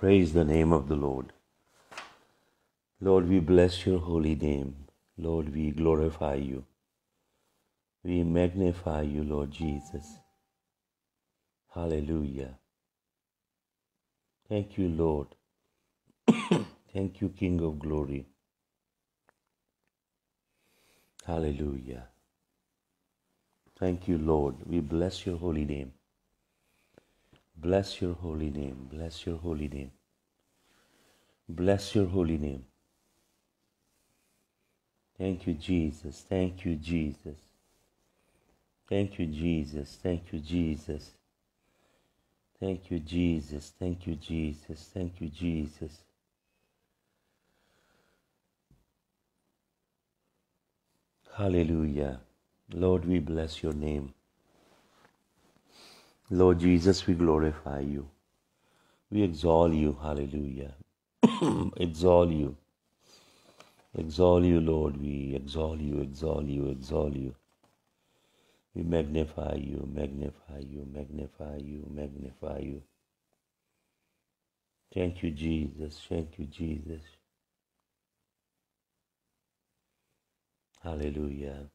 Praise the name of the Lord. Lord, we bless your holy name. Lord, we glorify you. We magnify you, Lord Jesus. Hallelujah. Thank you, Lord. Thank you, King of glory. Hallelujah. Thank you, Lord. We bless your holy name. Bless your holy name. Bless your holy name. Bless your holy name. Thank you, Jesus. Thank you, Jesus. Thank you, Jesus. Thank you, Jesus. Thank you, Jesus. Thank you, Jesus. Thank you, Jesus. Hallelujah. Lord, we bless your name. Lord Jesus, we glorify you. We exalt you. Hallelujah. exalt you. Exalt you, Lord. We exalt you, exalt you, exalt you. We magnify you, magnify you, magnify you, magnify you. Thank you, Jesus. Thank you, Jesus. Hallelujah.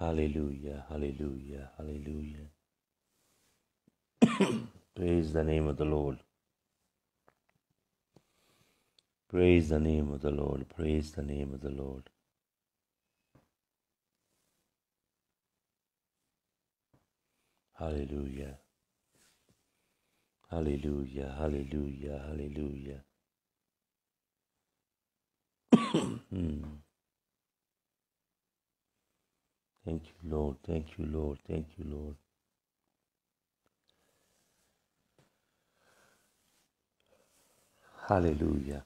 Hallelujah. Hallelujah. Hallelujah. Praise the name of the Lord. Praise the name of the Lord. Praise the name of the Lord. Hallelujah. Hallelujah. Hallelujah. Hallelujah. Hmm. Thank you, Lord. Thank you, Lord. Thank you, Lord. Hallelujah.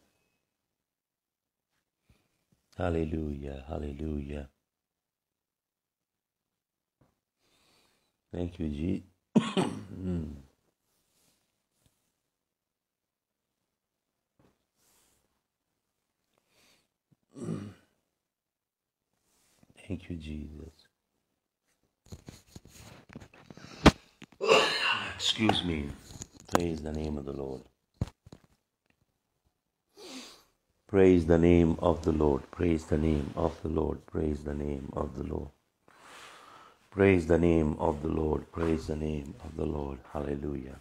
Hallelujah. Hallelujah. Thank you, Jesus. Thank you, Jesus. Excuse me. Praise the name of the Lord. Praise the name of the Lord. Praise the name of the Lord. Praise the name of the Lord. Praise the name of the Lord. Praise the name of the Lord. Hallelujah.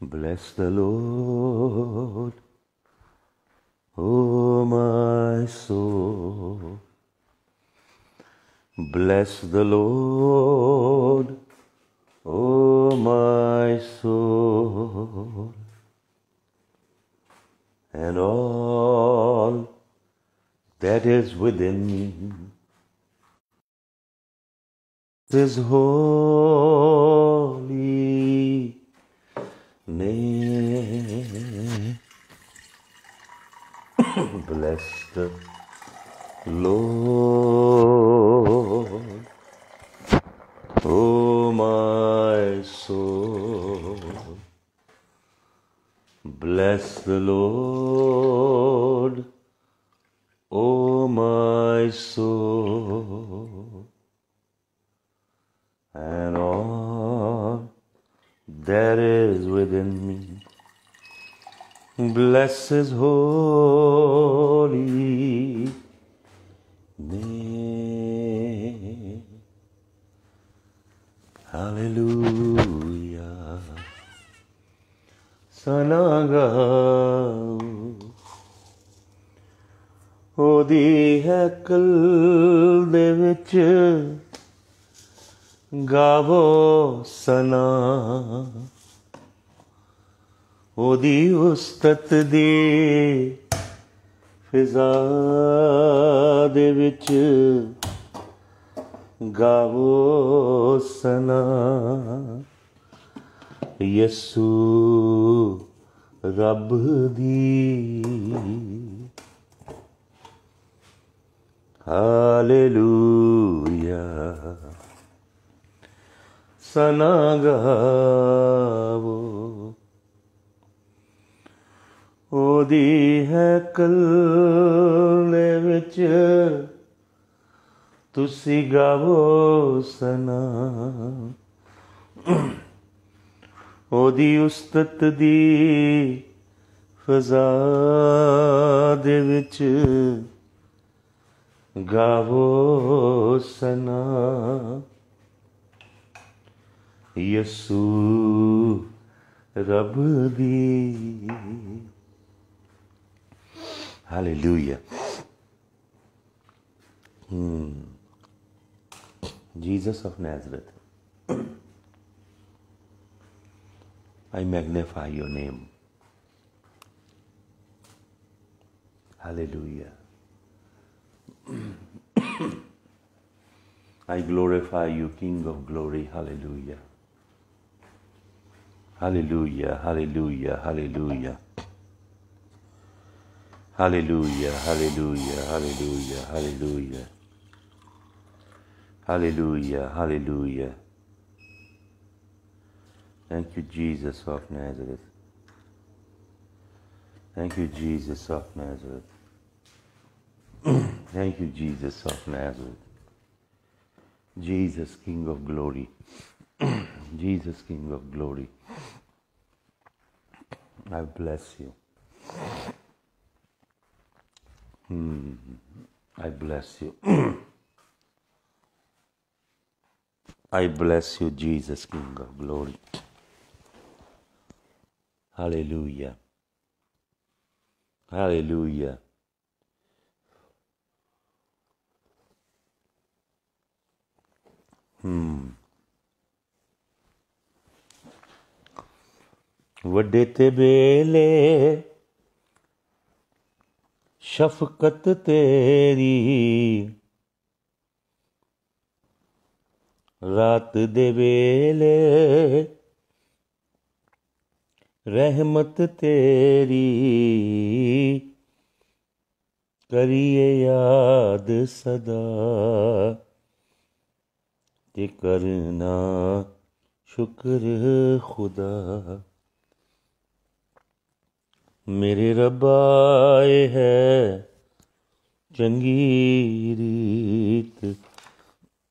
Bless the Lord, oh my soul. Bless the Lord, oh my soul, and all that is within me. His holy name. Bless the Lord, oh my soul. Bless the Lord, His who ਉਸਤਤ ਦੀ ਫਿਜ਼ਾ ਦੇ ਵਿੱਚ ਗਾਵੋ ਸਨਾ ਯਸੂ ਰੱਬ ਦੀ hallelujah ਸਨਾ ਗਾਵੋ ਉਹਦੀ ਦੇ ਵਿੱਚ ਤੁਸੀਂ ਗਾਵੋ ਸਨਾ। ਉਹਦੀ ਉਸਤਤ ਦੀ ਫਜ਼ਾ ਦੇ ਵਿੱਚ ਗਾਵੋ ਸਨਾ। ਯਸੂ ਰੱਬ ਦੀ Hallelujah. Hmm. Jesus of Nazareth, I magnify your name. Hallelujah. I glorify you, King of glory. Hallelujah. Hallelujah, hallelujah, hallelujah. Hallelujah, hallelujah, hallelujah, hallelujah. Hallelujah, hallelujah. Thank you, Jesus of Nazareth. Thank you, Jesus of Nazareth. Thank you, Jesus of Nazareth. Jesus, King of glory. Jesus, King of glory. I bless you. Hmm. I bless you. I bless you, Jesus, King of glory. Hallelujah. Hallelujah. Hmm. वॾे ते ਸ਼ਫਕਤ ਤੇਰੀ। ਰਾਤ ਦੇ ਵੇਲੇ ਰਹਿਮਤ ਤੇਰੀ। ਕਰੀਏ ਯਾਦ ਸਦਾ ਤੇ ਕਰਨਾ ਸ਼ੁਕਰ ਖੁਦਾ। मेरे रबाए है। चंगी रीत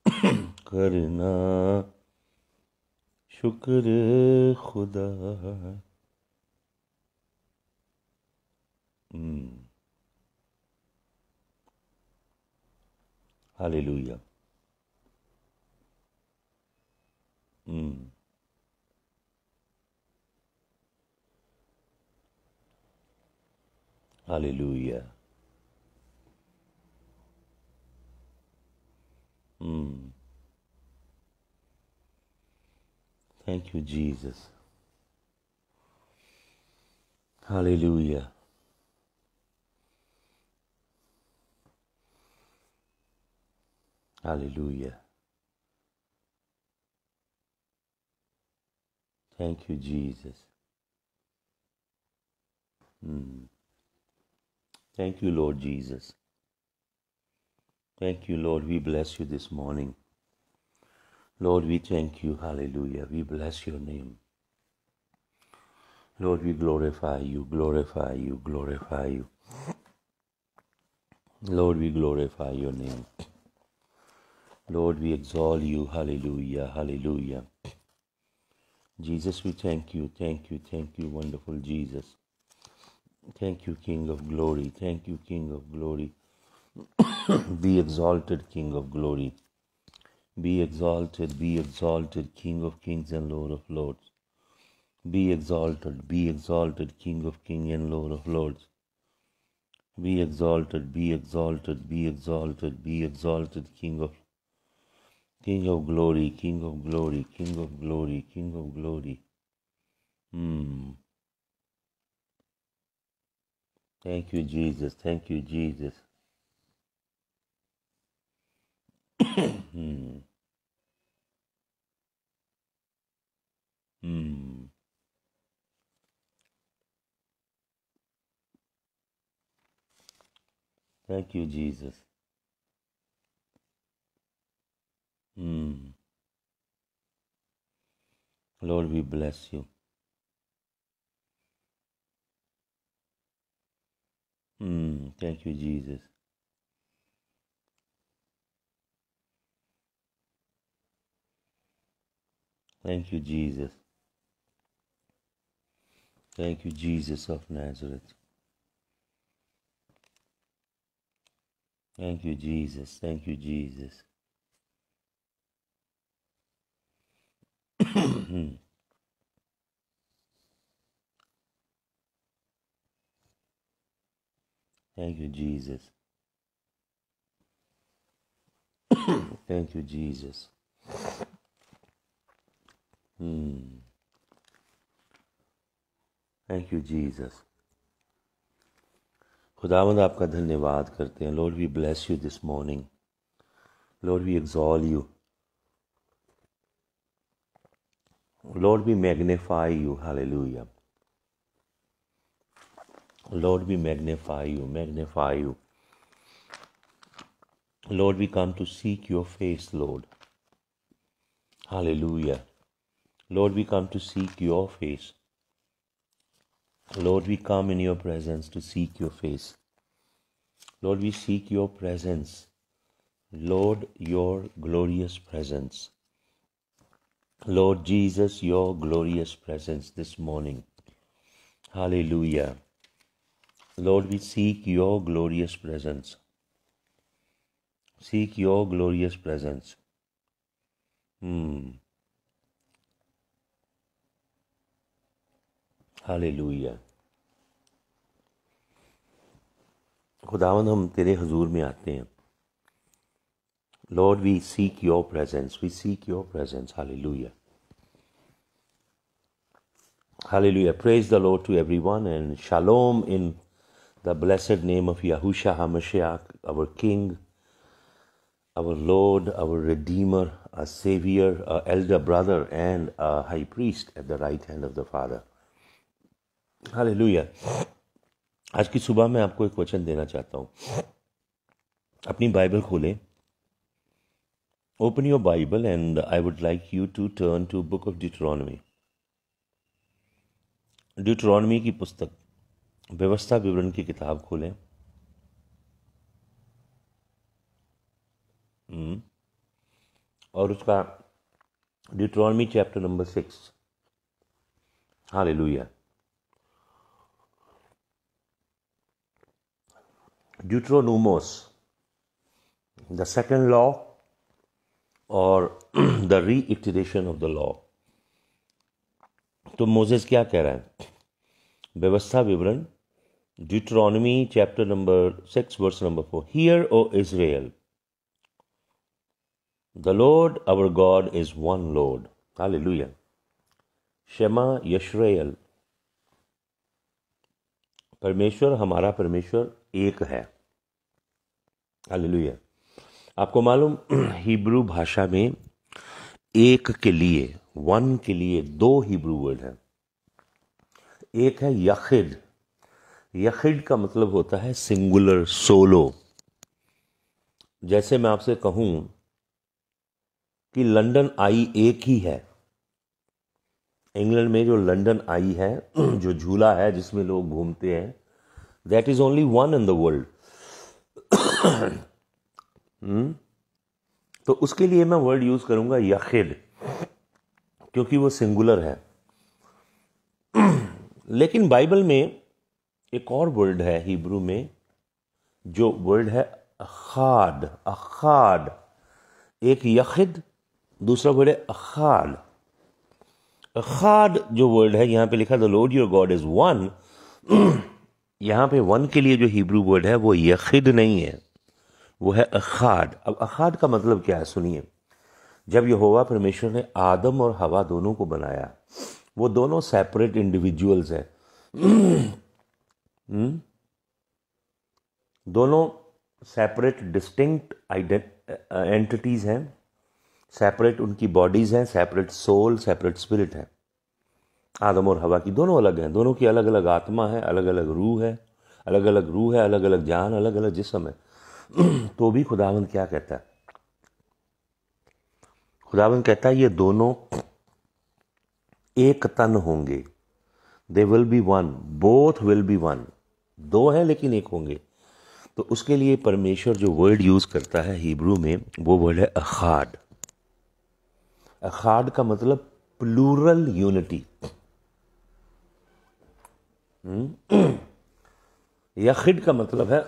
करना। शुक्र खुदा। हम्म। Hallelujah. Hmm. Hallelujah. Mm. Thank you, Jesus. Hallelujah. Hallelujah. Thank you, Jesus. Mm. Thank you, Lord Jesus. Thank you, Lord. We bless you this morning. Lord, we thank you. Hallelujah. We bless your name. Lord, we glorify you, glorify you, glorify you. Lord, we glorify your name. Lord, we exalt you. Hallelujah, hallelujah. Jesus, we thank you, thank you, thank you, wonderful Jesus. Thank you, King of glory. Thank you, King of glory. be exalted, King of glory. Be exalted, be exalted, King of kings and Lord of lords. Be exalted, be exalted, King of kings and Lord of lords. Be exalted, be exalted, be exalted, be exalted, King of King of glory, King of glory, King of glory, King of glory. Hmm. Thank you, Jesus. Thank you, Jesus. Hmm. Hmm. Thank you, Jesus. Hmm. Lord, we bless you. Hmm. Thank you, Jesus. Thank you, Jesus. Thank you, Jesus of Nazareth. Thank you, Jesus. Thank you, Jesus. Thank you, Jesus. Thank you, Jesus. Hmm. Thank you, Jesus. खुदावंद आपका धन्यवाद करते हैं Lord we bless you this morning Lord we exalt you Lord we magnify you hallelujah Lord, we magnify you, magnify you. Lord, we come to seek your face, Lord. Hallelujah. Lord, we come to seek your face. Lord, we come in your presence to seek your face. Lord, we seek your presence. Lord, your glorious presence. Lord Jesus, your glorious presence this morning. Hallelujah. Lord, we seek your glorious presence. Seek your glorious presence. Hmm. Hallelujah. खुदावन हम तेरे हजूर में आते हैं Lord we seek your presence we seek your presence hallelujah Hallelujah. Praise the Lord to everyone and shalom in The blessed name of Yahusha HaMashiach, our King, our Lord, our Redeemer, our Savior, our elder brother, and our High Priest at the right hand of the Father. Hallelujah. आज की सुबह मैं आपको एक वचन देना चाहता हूँ अपनी बाइबल खोलें open your Bible and I would like you to turn to book of Deuteronomy Deuteronomy की पुस्तक व्यवस्था विवरण की किताब खोलें। हम्म। और उसका Deuteronomy chapter number six hallelujah ड्यूट्रोनोमोस the second law और the reiteration of the law तो मोजेस क्या कह रहा है? व्यवस्था विवरण Deuteronomy chapter number six verse number four hear O Israel the Lord our God is one Lord hallelujah शमा यशरेल परमेश्वर, हमारा परमेश्वर एक है। हालेलुया आपको मालूम, हिब्रू भाषा में एक के लिए वन के लिए दो हिब्रू वर्ड है। एक है यखिद यखिड का मतलब होता है सिंगुलर सोलो जैसे मैं आपसे कहूँ कि लंदन आई एक ही है। इंग्लैंड में जो लंदन आई है, जो झूला है जिसमें लोग घूमते हैं that is only one in the world तो उसके लिए मैं वर्ड यूज़ करूँगा यखिड क्योंकि वो सिंगुलर है। लेकिन बाइबल में एक और वर्ड है हिब्रू में, जो वर्ड है अखाद अखाद। एक यखिद, दूसरा वर्ड है अखाद। अखाद जो वर्ड है, यहाँ पे लिखा the Lord your God is one यहाँ पे वन के लिए जो हिब्रू वर्ड है, वो यखिद नहीं है, वो है अखाद। अब अखाद का मतलब क्या है? सुनिए। जब यहोवा परमेश्वर ने आदम और हवा दोनों को बनाया, वो दोनों सेपरेट इंडिविजुअल्स हैं। हम्म? दोनों सेपरेट डिस्टिंक्ट एंटिटीज हैं। सेपरेट उनकी बॉडीज हैं सेपरेट सोल सेपरेट स्पिरिट है। आदम और हवा की दोनों अलग हैं। दोनों की अलग अलग आत्मा है अलग अलग रूह है अलग अलग रूह है अलग अलग जान अलग अलग जिसम है। तो भी खुदावंद क्या कहता है? खुदावंद कहता है, ये दोनों एक तन होंगे। They will be one both will be one दो हैं, लेकिन एक होंगे। तो उसके लिए परमेश्वर जो वर्ड यूज़ करता है हिब्रू में, वो वर्ड है अखाड अखाड का मतलब प्लूरल यूनिटी यखिड का मतलब है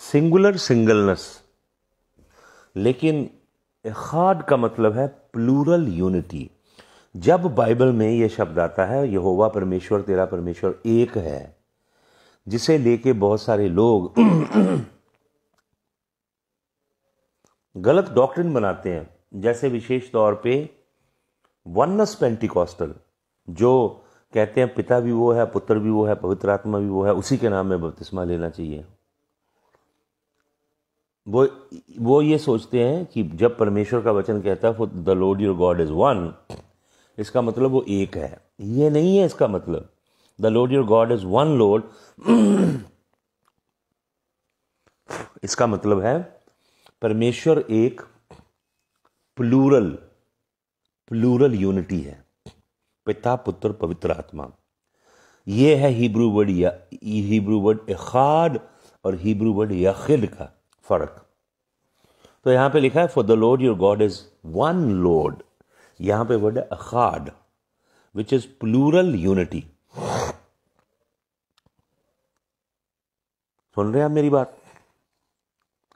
सिंगुलर सिंगलनेस लेकिन इखाद का मतलब है प्लूरल यूनिटी जब बाइबल में यह शब्द आता है, यहोवा परमेश्वर, तेरा परमेश्वर एक है, जिसे लेके बहुत सारे लोग गलत डॉक्ट्रिन बनाते हैं। जैसे विशेष तौर पे वनस पेंटिकॉस्टल जो कहते हैं पिता भी वो है, पुत्र भी वो है, पवित्र आत्मा भी वो है, उसी के नाम में बपतिस्मा लेना चाहिए। वो वो ये सोचते हैं कि जब परमेश्वर का वचन कहता है the Lord your God is one इसका मतलब वो एक है। ये नहीं है इसका मतलब। The Lord your God is one Lord इसका मतलब है परमेश्वर एक प्लूरल प्लूरल यूनिटी है। पिता, पुत्र, पवित्र आत्मा। ये है हिब्रू वर्ड या हिब्रू वर्ड इखाद और हिब्रू वर्ड यखिद का फ़र्क। तो यहाँ पे लिखा है for the Lord your God is one Lord यहाँ पे वर्ड है अखाड विच इज़ प्लूरल यूनिटी सुन रहे हैं आप मेरी बात?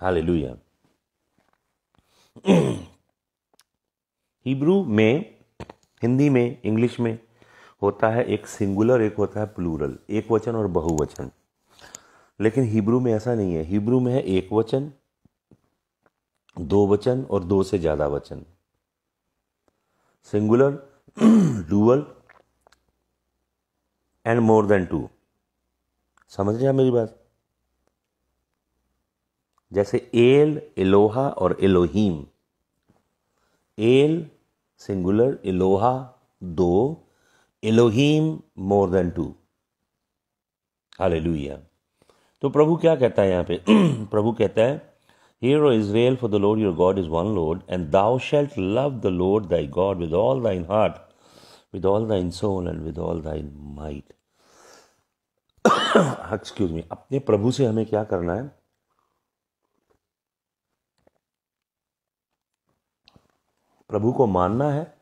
हाल हिब्रू में, हिंदी में इंग्लिश में होता है एक सिंगुलर एक होता है प्लूरल एक वचन और बहुवचन. लेकिन हिब्रू में ऐसा नहीं है. हिब्रू में है एक वचन, दो वचन और दो से ज़्यादा वचन. Singular dual and more than two समझ रहे हैं मेरी बात? जैसे एल एलोहा और एलोहीम एल सिंगुलर एलोहा दो। Elohim more than two hallelujah तो प्रभु क्या कहता है यहाँ पे? प्रभु कहता है hear Israel for the Lord your God is one Lord and thou shalt love the Lord thy God with all thine heart with all thine soul and with all thine might excuse me अपने प्रभु से हमें क्या करना है? प्रभु को मानना है।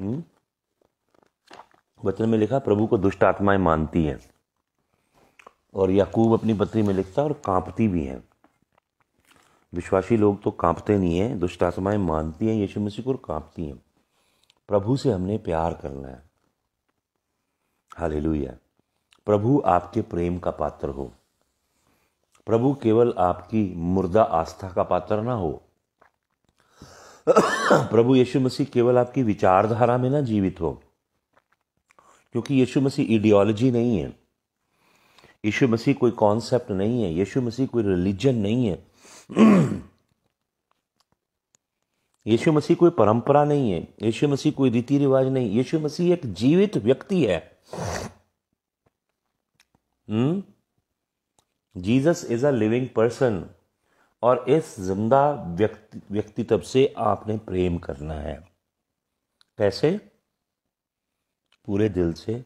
हम्म? वचन में लिखा, प्रभु को दुष्ट आत्माएँ मानती हैं। और याकूब अपनी पत्री में लिखता है और कांपती भी हैं। विश्वासी लोग तो कांपते नहीं हैं, दुष्ट आत्माएँ मानती हैं, यीशु मसीह को और कांपती हैं। प्रभु से हमने प्यार करना है। हालेलुया। प्रभु आपके प्रेम का पात्र हो। प्रभु केवल आपकी मुर्दा आस्था का पात्र ना हो। प्रभु यीशु मसीह केवल आपकी विचारधारा में ना जीवित हो। क्योंकि यीशु मसीह इडियोलॉजी नहीं है। यीशु मसीह कोई कॉन्सेप्ट नहीं है। यीशु मसीह कोई रिलीजन नहीं है। यीशु मसीह कोई परंपरा नहीं है। यीशु मसीह कोई रीति रिवाज नहीं। यीशु मसीह एक जीवित व्यक्ति है। Jesus is a living person और इस ज़िंदा व्यक्ति व्यक्तित्व से आपने प्रेम करना है। कैसे? पूरे दिल से,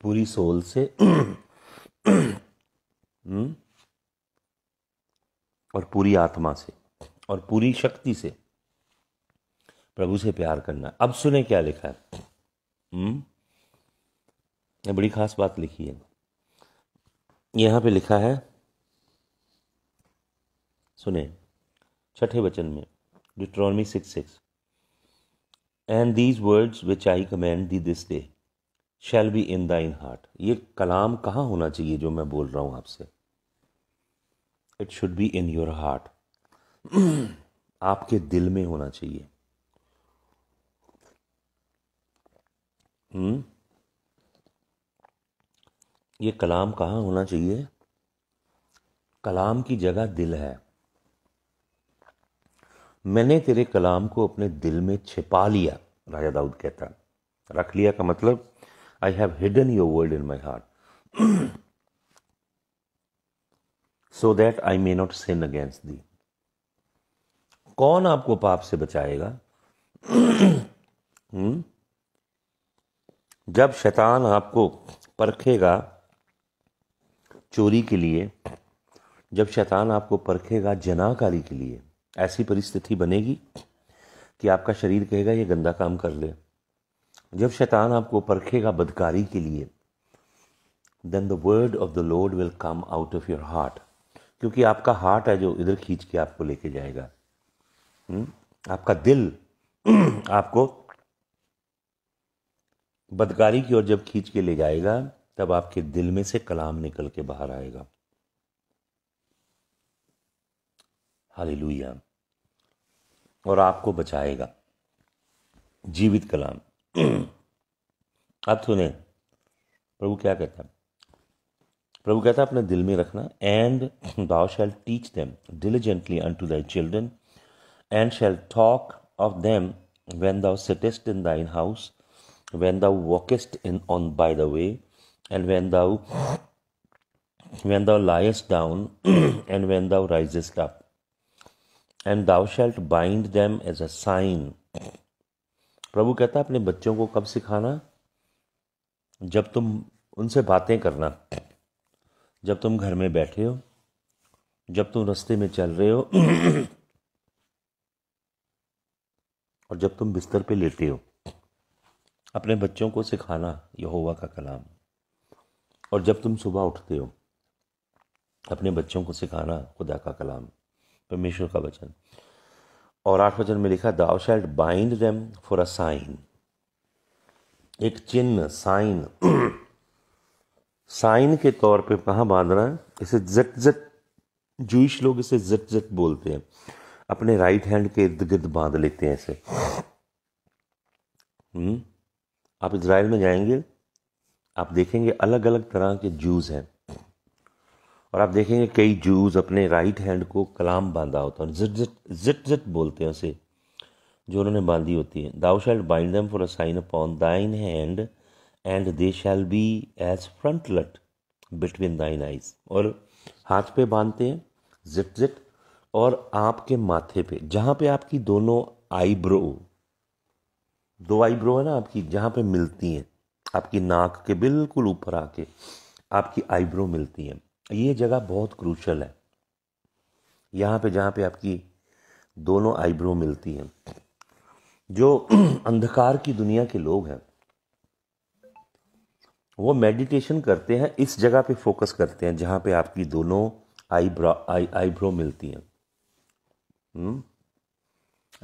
पूरी सोल से। हम्म? और पूरी आत्मा से और पूरी शक्ति से प्रभु से प्यार करना। अब सुने क्या लिखा है? हम्म? ये बड़ी खास बात लिखी है। यहाँ पे लिखा है, सुने, छठे वचन में Deuteronomy six six and these words which I command thee this day shall be in the in heart ये कलाम कहाँ होना चाहिए जो मैं बोल रहा हूँ आपसे? It should be in your heart आपके दिल में होना चाहिए। हम्म? ये कलाम कहाँ होना चाहिए? कलाम की जगह दिल है। मैंने तेरे कलाम को अपने दिल में छिपा लिया, राजा दाऊद कहता। रख लिया का मतलब I have hidden your word in my heart so that I may not sin against thee कौन आपको पाप से बचाएगा? हुँ? जब शैतान आपको परखेगा चोरी के लिए, जब शैतान आपको परखेगा जनाकारी के लिए, ऐसी परिस्थिति बनेगी कि आपका शरीर कहेगा, ये गंदा काम कर ले। जब शैतान आपको परखेगा बदकारी के लिए then the word of the Lord will come out of your heart क्योंकि आपका हार्ट है जो इधर खींच के आपको लेके जाएगा। हुँ? हम्म? आपका दिल आपको बदकारी की ओर जब खींच के ले जाएगा, तब आपके दिल में से कलाम निकल के बाहर आएगा। हालेलुया। और आपको बचाएगा। जीवित कलाम। अब सुने, प्रभु क्या कहता है? प्रभु कहता है, अपने दिल में रखना and thou shall teach them diligently unto thy children and shall talk of them when thou sittest in thine house when thou walkest in on by the way and when thou when thou liest down, and when thou risest up. And thou shalt bind them as a sign. प्रभु कहता है, अपने बच्चों को कब सिखाना? जब तुम उनसे बातें करना। जब तुम घर में बैठे हो, जब तुम रास्ते में चल रहे हो, और जब तुम बिस्तर पे लेटे हो, अपने बच्चों को सिखाना यहोवा का कलाम। और जब तुम सुबह उठते हो, अपने बच्चों को सिखाना खुदा का कलाम, परमेश्वर का वचन। और आठ वचन में लिखा thou shalt bind them for a sign एक चिन्ह साइन साइन के तौर पे है? इसे जट जट जूश लोग इसे जट जट बोलते हैं। अपने राइट हैंड के इर्द गिर्द बाँध लेते हैं इसे। हम्म? आप इसराइल में जाएँगे, आप देखेंगे अलग अलग तरह के जूस हैं। और आप देखेंगे कई जूस अपने राइट हैंड को कलाम बांधा होता है। जिट जिट जिट जिट बोलते हैं उसे, जो उन्होंने बांधी होती है। Thou shall bind them for a sign upon thine hand and they shall be as frontlet between thine eyes और हाथ पे बांधते हैं जिट जिट और आपके माथे पे, जहाँ पे आपकी दोनों आईब्रो दो आईब्रो है ना आपकी, जहाँ पे मिलती हैं, आपकी नाक के बिल्कुल ऊपर आके आपकी आईब्रो मिलती हैं। ये जगह बहुत क्रूशल है। यहाँ पे जहाँ पे आपकी दोनों आईब्रो मिलती हैं। जो अंधकार की दुनिया के लोग हैं वो मेडिटेशन करते हैं, इस जगह पे फोकस करते हैं, जहाँ पे आपकी दोनों आईब्रो आई आईब्रो मिलती हैं। हम्म?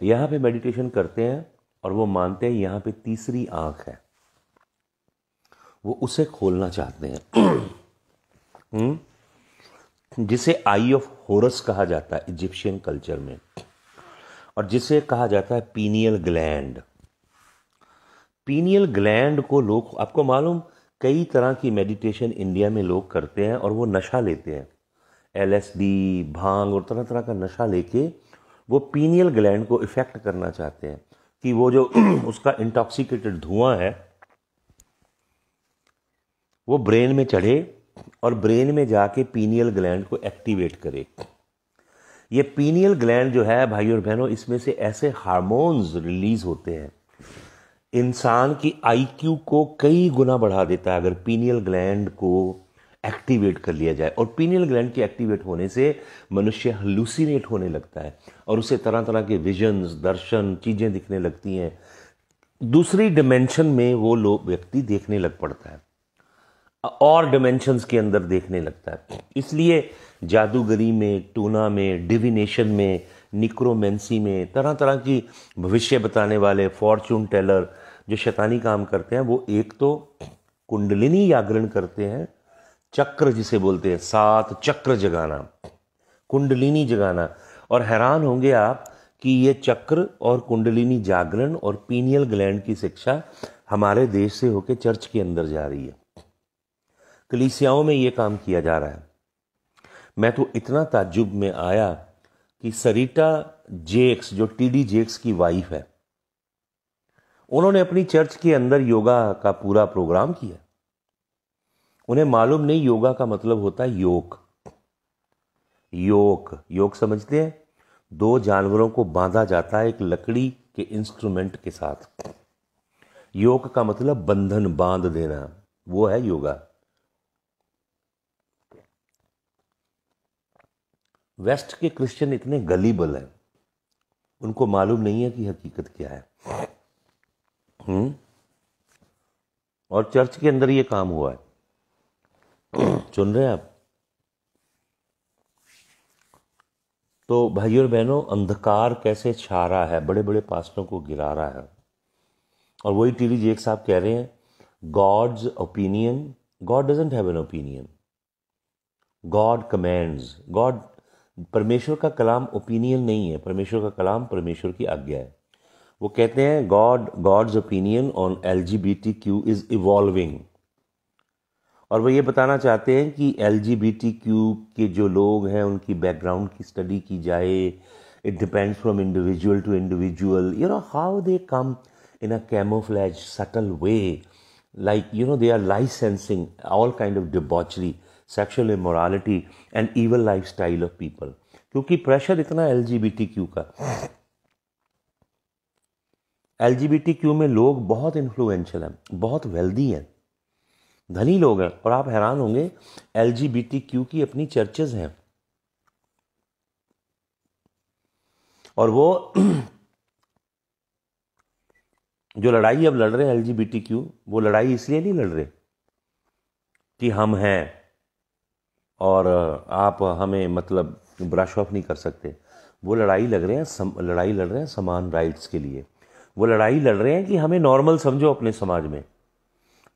यहाँ पे मेडिटेशन करते हैं और वो मानते हैं यहाँ पे तीसरी आँख है। वो उसे खोलना चाहते हैं। हम्म? जिसे आई ऑफ़ होरस कहा जाता है इजिप्शियन कल्चर में। और जिसे कहा जाता है पीनियल ग्लैंड पीनियल ग्लैंड को लोग, आपको मालूम कई तरह की मेडिटेशन इंडिया में लोग करते हैं और वो नशा लेते हैं। एलएसडी भाँग और तरह तरह का नशा लेके वो पीनियल ग्लैंड को इफ़ेक्ट करना चाहते हैं कि वो जो उसका इंटॉक्सिकेटेड धुआँ है, वो ब्रेन में चढ़े और ब्रेन में जाके पीनियल ग्लैंड को एक्टिवेट करे। ये पीनियल ग्लैंड जो है भाई और बहनों, इसमें से ऐसे हार्मोन्स रिलीज़ होते हैं। इंसान की आईक्यू को कई गुना बढ़ा देता है अगर पीनियल ग्लैंड को एक्टिवेट कर लिया जाए। और पीनियल ग्लैंड के एक्टिवेट होने से मनुष्य हलूसिनेट होने लगता है और उसे तरह तरह के विजन्स दर्शन, चीज़ें दिखने लगती हैं। दूसरी डिमेंशन में वो लोग व्यक्ति देखने लग पड़ता है। और डिमेंशंस के अंदर देखने लगता है। इसलिए जादूगरी में, टूना में डिविनेशन में निक्रोमेंसी में तरह तरह की भविष्य बताने वाले फॉर्चून टेलर जो शैतानी काम करते हैं, वो एक तो कुंडलिनी जागरण करते हैं, चक्र जिसे बोलते हैं, सात चक्र जगाना, कुंडलिनी जगाना। और हैरान होंगे आप कि ये चक्र और कुंडलिनी जागरण और पीनियल ग्लैंड की शिक्षा हमारे देश से होकर चर्च के अंदर जा रही है। कलीसियाओं में ये काम किया जा रहा है। मैं तो इतना ताजुब में आया कि सरीटा जेक्स, जो टीडी जेक्स की वाइफ है उन्होंने अपनी चर्च के अंदर योगा का पूरा प्रोग्राम किया। उन्हें मालूम नहीं योगा का मतलब होता है योग। योग योग समझते हैं? दो जानवरों को बांधा जाता है एक लकड़ी के इंस्ट्रूमेंट के साथ। योग का मतलब बंधन, बाँध देना। वो है योगा। वेस्ट के क्रिश्चियन इतने गलीबल हैं। उनको मालूम नहीं है कि हकीकत क्या है। हम्म? और चर्च के अंदर ये काम हुआ है। सुन रहे हैं आप? तो भाई और बहनों, अंधकार कैसे छा रहा है? बड़े बड़े पास्टरों को गिरा रहा है। और वही टीवी जेक साहब कह रहे हैं God's opinion God doesn't have an opinion God commands God परमेश्वर का कलाम ओपिनियन नहीं है। परमेश्वर का कलाम परमेश्वर की आज्ञा है। वो कहते हैं God God's opinion on L G B T Q is evolving और वो ये बताना चाहते हैं कि L G B T Q के जो लोग हैं, उनकी बैकग्राउंड की स्टडी की जाए it depends from individual to individual you know how they come in a camouflage subtle way like, you know, they are all kind of of sexual sexual and and life style of people क्योंकि pressure इतना L G B T Q का L Q में लोग बहुत influential हैं बहुत wealthy हैं धनी लोग हैं और आप हैरान होंगे एल क्यू की अपनी चर्चेज हैं। और वो जो लड़ाई अब लड़ रहे हैं एल वो लड़ाई इसलिए नहीं लड़ रहे कि हम हैं और आप हमें मतलब ब्रश ऑफ़ नहीं कर सकते। वो लड़ाई लग रहे हैं सम, लड़ाई लड़ रहे हैं समान राइट्स के लिए। वो लड़ाई लड़ रहे हैं कि हमें नॉर्मल समझो अपने समाज में।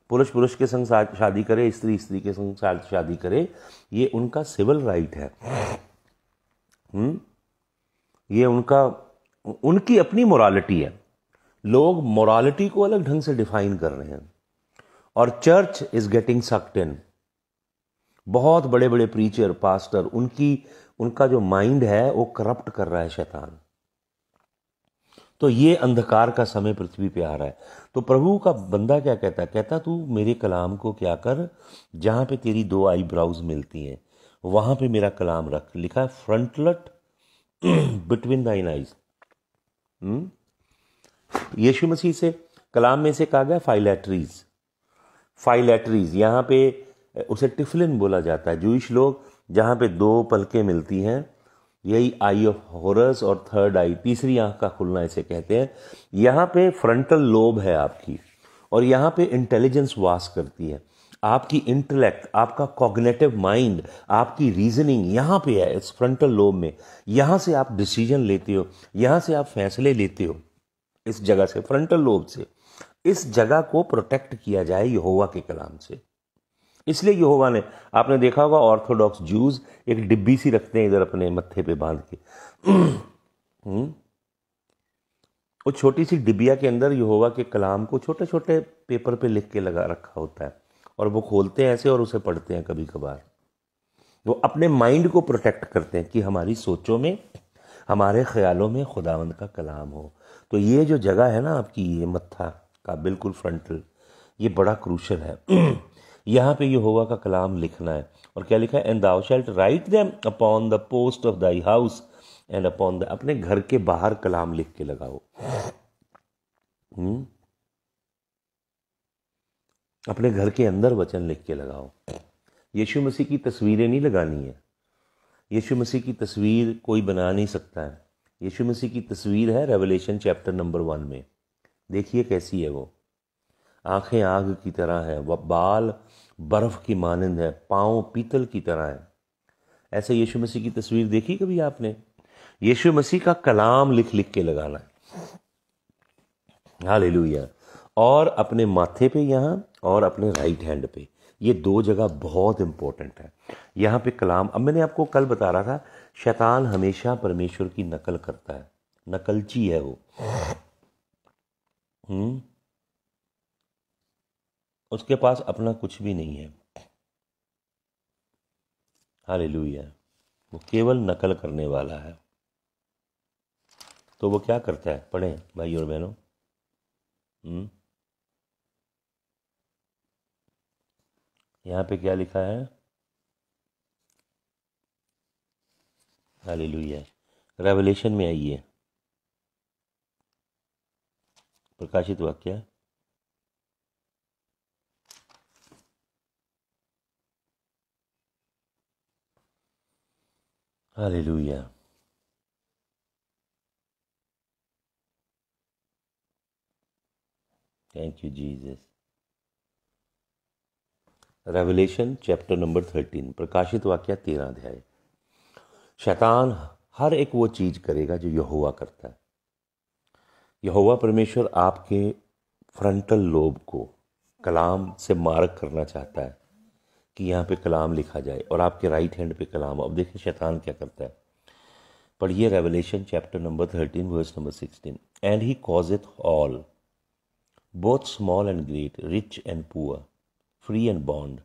पुरुष पुरुष के संग शादी करे, स्त्री स्त्री के संग शादी करे, ये उनका सिविल राइट है। हुँ? ये उनका, उनकी अपनी मोरालिटी है। लोग मोरालिटी को अलग ढंग से डिफाइन कर रहे हैं। और church is getting sucked in बहुत बड़े बड़े प्रीचर पास्टर उनकी, उनका जो माइंड है, वो करप्ट कर रहा है शैतान। तो ये अंधकार का समय पृथ्वी पे आ रहा है। तो प्रभु का बंदा क्या कहता है? कहता, तू मेरे कलाम को क्या कर? जहाँ पे तेरी दो आई ब्राउज मिलती हैं, वहाँ पे मेरा कलाम रख। लिखा है, फ्रंटलट बिटवीन दाइन आइज़ यीशु मसीह से कलाम में से कहा गया फाइलेटरीज। फाइलेटरीज, यहाँ पे उसे टिफलिन बोला जाता है। जूश लोग जहाँ पे दो पलकें मिलती हैं यही आई ऑफ़ हॉरस और थर्ड आई, तीसरी आँख का खुलना इसे कहते हैं। यहाँ पे फ्रंटल लोब है आपकी और यहाँ पे इंटेलिजेंस वास करती है। आपकी इंटेलेक्ट आपका कॉग्नेटिव माइंड आपकी रीजनिंग यहाँ पे है, इस फ्रंटल लोब में। यहाँ से आप डिसीज़न लेते हो, यहाँ से आप फैसले लेते हो, इस जगह से फ्रंटल लोब से। इस जगह को प्रोटेक्ट किया जाए यहोवा के कलाम से। इसलिए यहोवा ने, आपने देखा होगा ऑर्थोडॉक्स जूस एक डिब्बी सी रखते हैं इधर अपने मत्थे पे बाँध के। हम्म? वो छोटी सी डिबिया के अंदर यहोवा के कलाम को छोटे छोटे पेपर पे लिख के लगा रखा होता है और वो खोलते हैं ऐसे और उसे पढ़ते हैं कभी कभार वो अपने माइंड को प्रोटेक्ट करते हैं कि हमारी सोचों में, हमारे ख्यालों में खुदावंद का कलाम हो। तो ये जो जगह है ना आपकी, ये मत्था का, बिल्कुल फ्रंटल ये बड़ा क्रूशल है। यहाँ पे ये होवा का कलाम लिखना है। और क्या लिखा है? And thou shalt write them upon the post of thy house and upon the अपने घर के बाहर कलाम लिख के लगाओ। हम्म? अपने घर के अंदर वचन लिख के लगाओ। यीशु मसीह की तस्वीरें नहीं लगानी है। यीशु मसीह की तस्वीर कोई बना नहीं सकता है। यीशु मसीह की तस्वीर है रेवलेशन चैप्टर नंबर वन में। देखिए कैसी है वो। आँखें आग की तरह है। वह बाल बर्फ़ की मानंद है, पाँव पीतल की तरह है। ऐसे यीशु मसीह की तस्वीर देखी कभी आपने? यीशु मसीह का कलाम लिख लिख के लगाना है। हालेलुया। और अपने माथे पे यहाँ, और अपने राइट हैंड पे। ये दो जगह बहुत इंपॉर्टेंट है। यहाँ पे कलाम, अब मैंने आपको कल बता रहा था, शैतान हमेशा परमेश्वर की नकल करता है। नकलची है वो। हम्म? उसके पास अपना कुछ भी नहीं है। हाले वो केवल नकल करने वाला है। तो वो क्या करता है? पढ़े भाई और बहनों। हम्म। यहाँ पे क्या लिखा है? हालेलुया। रेवलेशन में आइए। प्रकाशित वाक्य। Hallelujah. Thank you, Jesus. Revelation chapter number thirteen प्रकाशित वाक्य तेरह अध्याय शैतान हर एक वो चीज़ करेगा जो यहोवा करता है यहोवा परमेश्वर आपके फ्रंटल लोब को कलाम से मारक करना चाहता है कि यहाँ पे कलाम लिखा जाए और आपके राइट हैंड पे कलाम अब देखिए शैतान क्या करता है। पढ़िए Revelation chapter number thirteen verse number sixteen and he causeth all both small and great rich and poor free and bond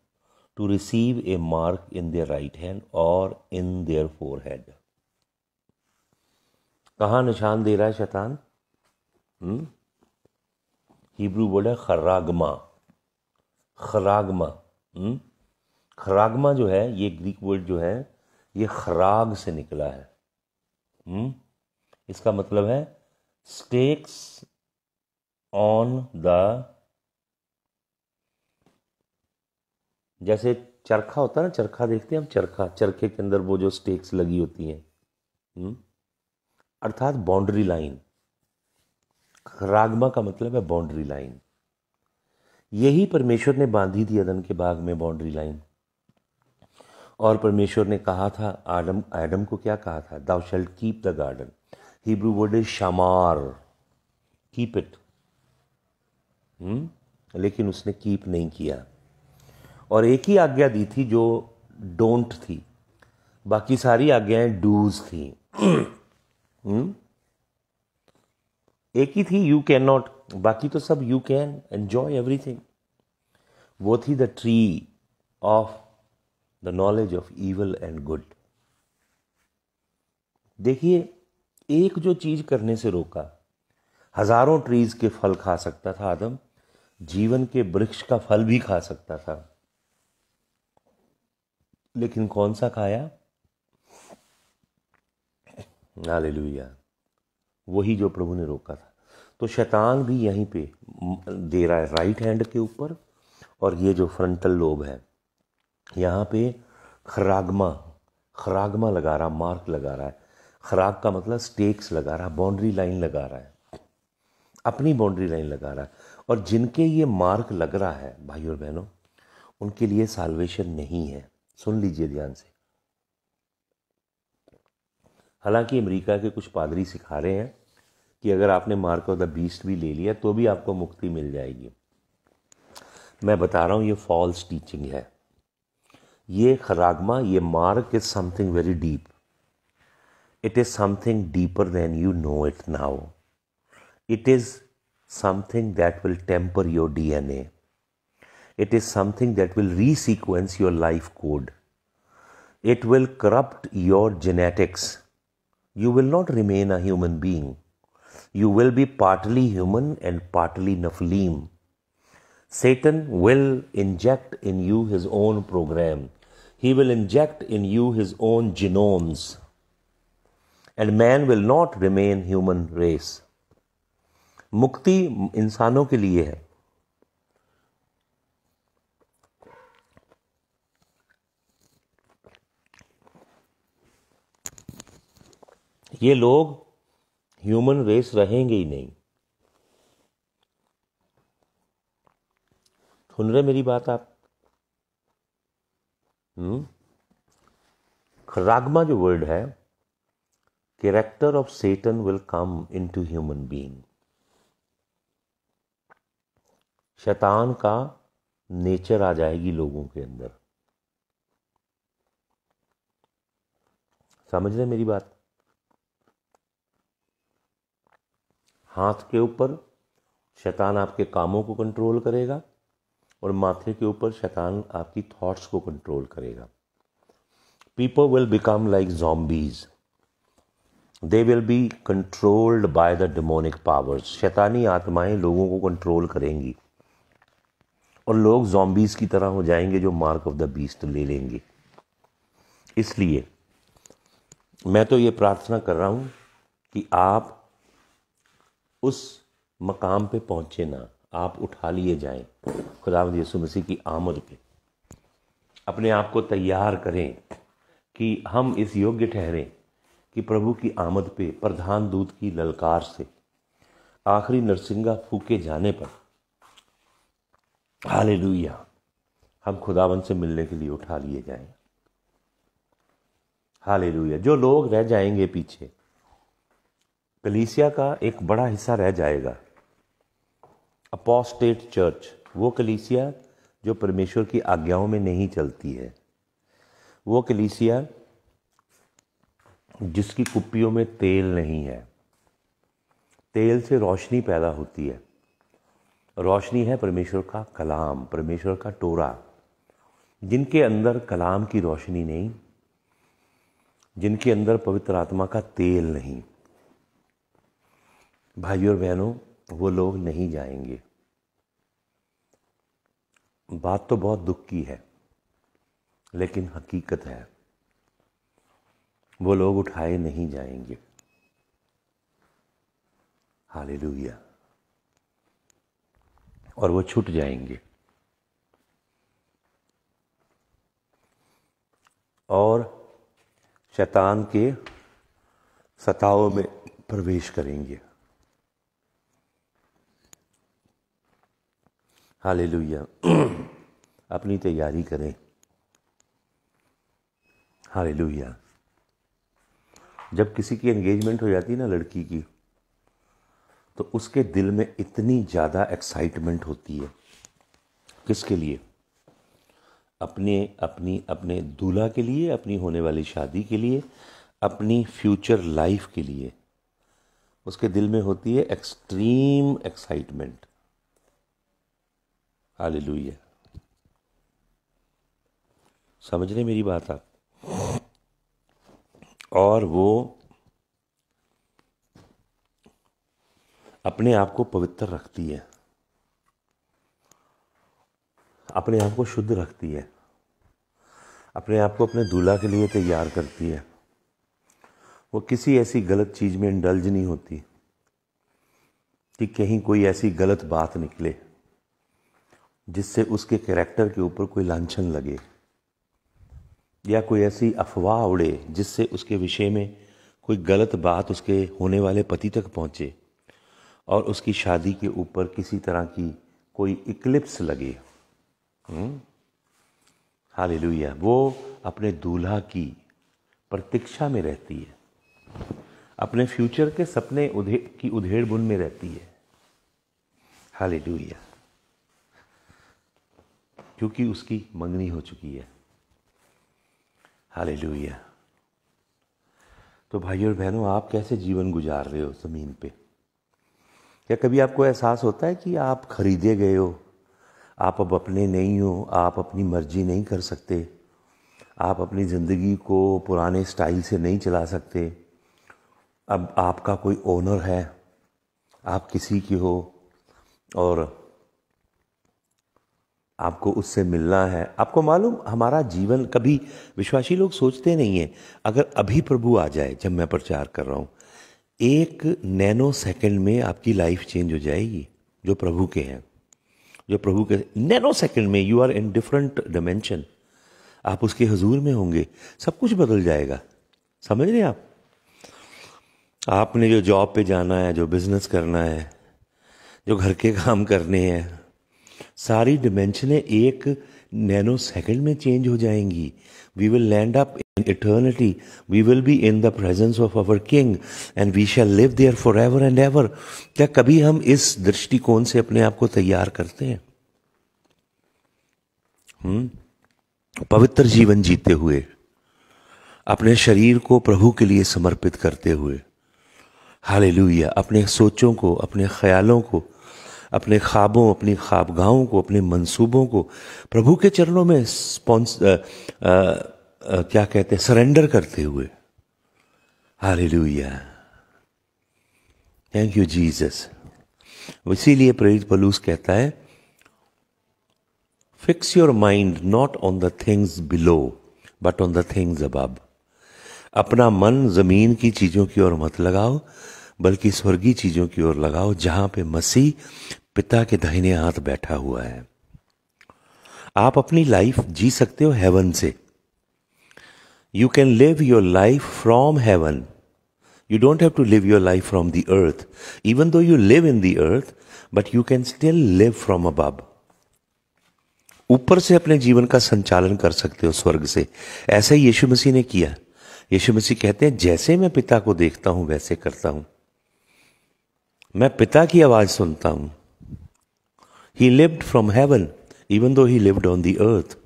to receive a mark in their right hand और in there four had कहाँ निशान दे रहा है शैतान? Hebrew word है खरागमा। खरागमा। खरागमा जो है, ये ग्रीक वर्ड जो है, ये खराग से निकला है। हुँ? इसका मतलब है स्टेक्स ऑन द जैसे चरखा होता है ना, चरखा देखते हैं हम, चरखा, चरखे के अंदर वो जो स्टेक्स लगी होती हैं। अर्थात बाउंड्री लाइन खरागमा का मतलब है बाउंड्री लाइन यही परमेश्वर ने बांधी थी अदन के बाग में बाउंड्री लाइन और परमेश्वर ने कहा था, आडम एडम को क्या कहा था? Thou shalt keep the garden Hebrew word is शमार keep it लेकिन उसने कीप नहीं किया। और एक ही आज्ञा दी थी जो डोंट थी। बाकी सारी आज्ञाएँ डूज थी। हुँ? एक ही थी यू कैन नॉट बाकी तो सब यू कैन एंजॉय एवरीथिंग वो थी the tree of the knowledge of evil and good देखिए, एक जो चीज़ करने से रोका, हज़ारों ट्रीज के फल खा सकता था आदम, जीवन के वृक्ष का फल भी खा सकता था। लेकिन कौन सा खाया? हालेलुया वही जो प्रभु ने रोका था। तो शैतान भी यहीं पे दे रहा है राइट हैंड के ऊपर, और ये जो फ्रंटल लोब है यहाँ पे खरागमा खरागमा लगा रहा, मार्क लगा रहा है। खराग का मतलब स्टेक्स लगा रहा, बाउंड्री लाइन लगा रहा है। अपनी बाउंड्री लाइन लगा रहा है। और जिनके ये मार्क लग रहा है भाई और बहनों, उनके लिए साल्वेशन नहीं है। सुन लीजिए ध्यान से। हालाँकि अमेरिका के कुछ पादरी सिखा रहे हैं कि अगर आपने मार्क ऑफ़ द बीस्ट भी ले लिया तो भी आपको मुक्ति मिल जाएगी। मैं बता रहा हूँ, ये फॉल्स टीचिंग है। ये खरागमा ये mark is something very deep it is something deeper than you know it now it is something that will temper your D N A it is something that will resequence your life code it will corrupt your genetics you will not remain a human being. You will be partly human and partly Nephilim. Satan will inject in you his own program. He will inject in you his own genomes. And man will not remain human race. मुक्ति इंसानों के लिए है ये लोग human race रहेंगे ही नहीं सुन रहे मेरी बात आप हम्म? खरागमा जो वर्ड है character of Satan will come into human being शैतान का नेचर आ जाएगी लोगों के अंदर। समझ रहे मेरी बात? हाथ के ऊपर शैतान आपके कामों को कंट्रोल करेगा। और माथे के ऊपर शैतान आपकी थॉट्स को कंट्रोल करेगा। People will become like zombies they will be controlled by the demonic powers शैतानी आत्माएँ लोगों को कंट्रोल करेंगी। और लोग जॉम्बीज की तरह हो जाएँगे जो मार्क ऑफ़ द बीस्ट ले लेंगे। इसलिए मैं तो ये प्रार्थना कर रहा हूँ कि आप उस मकाम पे पहुँचे ना। आप उठा लिए जाएँ खुदा यसु मसीह की आमद पे। अपने आप को तैयार करें कि हम इस योग्य ठहरें कि प्रभु की आमद पे, प्रधान दूत की ललकार से, आखिरी नरसिंगा फूके जाने पर। हालेलुया। हम खुदावन से मिलने के लिए उठा लिए जाएँ। हालेलुया। जो लोग रह जाएँगे पीछे, कलीसिया का एक बड़ा हिस्सा रह जाएगा। अपोस्टेट चर्च वो कलीसिया जो परमेश्वर की आज्ञाओं में नहीं चलती है। वो कलीसिया जिसकी कुप्पियों में तेल नहीं है। तेल से रोशनी पैदा होती है। रोशनी है परमेश्वर का कलाम, परमेश्वर का टोरा, जिनके अंदर कलाम की रोशनी नहीं, जिनके अंदर पवित्र आत्मा का तेल नहीं। भाइयों और बहनों वो लोग नहीं जाएँगे। बात तो बहुत दुख की है, लेकिन हकीकत है, वो लोग उठाए नहीं जाएँगे। हालेलुया। और वो छूट जाएँगे। और शैतान के सताओं में प्रवेश करेंगे। हालेलुया। अपनी तैयारी करें। हालेलुया। जब किसी की एंगेजमेंट हो जाती है ना लड़की की तो उसके दिल में इतनी ज़्यादा एक्साइटमेंट होती है। किसके लिए? अपने, अपनी, अपने दूल्हा के लिए, अपनी होने वाली शादी के लिए, अपनी फ्यूचर लाइफ के लिए। उसके दिल में होती है एक्सट्रीम एक्साइटमेंट हालेलुया। समझ रहे मेरी बात आप? और वो अपने आप को पवित्र रखती है। अपने आप को शुद्ध रखती है। अपने आप को अपने दूल्हा के लिए तैयार करती है। वो किसी ऐसी गलत चीज़ में इंडल्ज नहीं होती कि कहीं कोई ऐसी गलत बात निकले। जिससे उसके कैरेक्टर के ऊपर कोई लांछन लगे या कोई ऐसी अफवाह उड़े जिससे उसके विषय में कोई गलत बात उसके होने वाले पति तक पहुँचे और उसकी शादी के ऊपर किसी तरह की कोई इक्लिप्स लगे। हम्म? हालेलुया वो अपने दूल्हा की प्रतीक्षा में रहती है। अपने फ्यूचर के सपने उधे की उधेड़ बुन में रहती है। हालेलुया क्योंकि उसकी मंगनी हो चुकी है। हालेलुया। तो भाई और बहनों, आप कैसे जीवन गुजार रहे हो ज़मीन पे? क्या कभी आपको एहसास होता है कि आप खरीदे गए हो? आप अब अपने नहीं हो, आप अपनी मर्ज़ी नहीं कर सकते। आप अपनी ज़िंदगी को पुराने स्टाइल से नहीं चला सकते। अब आपका कोई ओनर है, आप किसी की हो, और आपको उससे मिलना है। आपको मालूम, हमारा जीवन कभी विश्वासी लोग सोचते नहीं हैं, अगर अभी प्रभु आ जाए, जब मैं प्रचार कर रहा हूँ, एक नैनो सेकंड में आपकी लाइफ चेंज हो जाएगी, जो प्रभु के हैं। जो प्रभु के, नैनो सेकंड में you are in different dimension आप उसके हजूर में होंगे, सब कुछ बदल जाएगा। समझ रहे आप? आपने जो जॉब पे जाना है, जो बिज़नेस करना है, जो घर के काम करने हैं सारी डिमेंशनें एक नैनो सेकंड में चेंज हो जाएँगी। We will land up in eternity we will be in the presence of our king and we shall live there forever and ever क्या कभी हम इस दृष्टिकोण से अपने आप को तैयार करते हैं? हम्म? पवित्र जीवन जीते हुए, अपने शरीर को प्रभु के लिए समर्पित करते हुए। हालेलुया। अपने सोचों को, अपने ख्यालों को अपने ख्वाबों, अपनी ख्वाबगाहों को, अपने मंसूबों को प्रभु के चरणों में स्पॉन्स क्या कहते हैं सरेंडर करते हुए। हालेलुया थैंक यू जीसस इसीलिए प्रेरित पलूस कहता है fix your mind not on the things below but on the things above अपना मन ज़मीन की चीज़ों की ओर मत लगाओ, बल्कि स्वर्गीय चीज़ों की ओर लगाओ, जहाँ पे मसीह पिता के दाहिने हाथ बैठा हुआ है। आप अपनी लाइफ जी सकते हो हेवन से। You can live your life from heaven you don't have to live your life from the earth even though you live in the earth but you can still live from above ऊपर से अपने जीवन का संचालन कर सकते हो स्वर्ग से। ऐसा ही यीशु मसीह ने किया। यीशु मसीह कहते हैं, जैसे मैं पिता को देखता हूँ, वैसे करता हूँ। मैं पिता की आवाज़ सुनता हूँ। He lived from heaven even though he lived on the अर्थ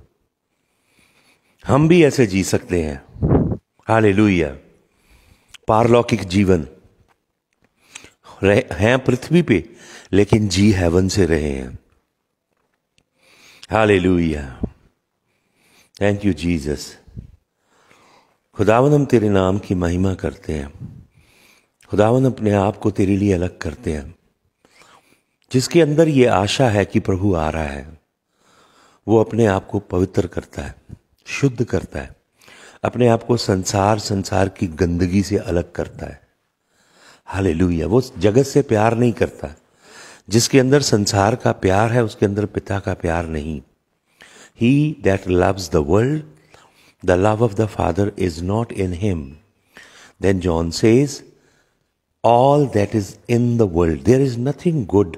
हम भी ऐसे जी सकते हैं। हाले पारलौकिक जीवन। हैं पृथ्वी पे, लेकिन जी हेवन से रहे हैं। हाले थैंक यू जीसस खुदावन हम तेरे नाम की महिमा करते हैं। खुदावन अपने आप को तेरे लिए अलग करते हैं। जिसके अंदर ये आशा है कि प्रभु आ रहा है, वो अपने आप को पवित्र करता है, शुद्ध करता है, अपने आप को संसार संसार की गंदगी से अलग करता है। हाले वो जगत से प्यार नहीं करता। जिसके अंदर संसार का प्यार है, उसके अंदर पिता का प्यार नहीं। He that loves the world the love of the Father is not in him then John says all that is in the world there is nothing good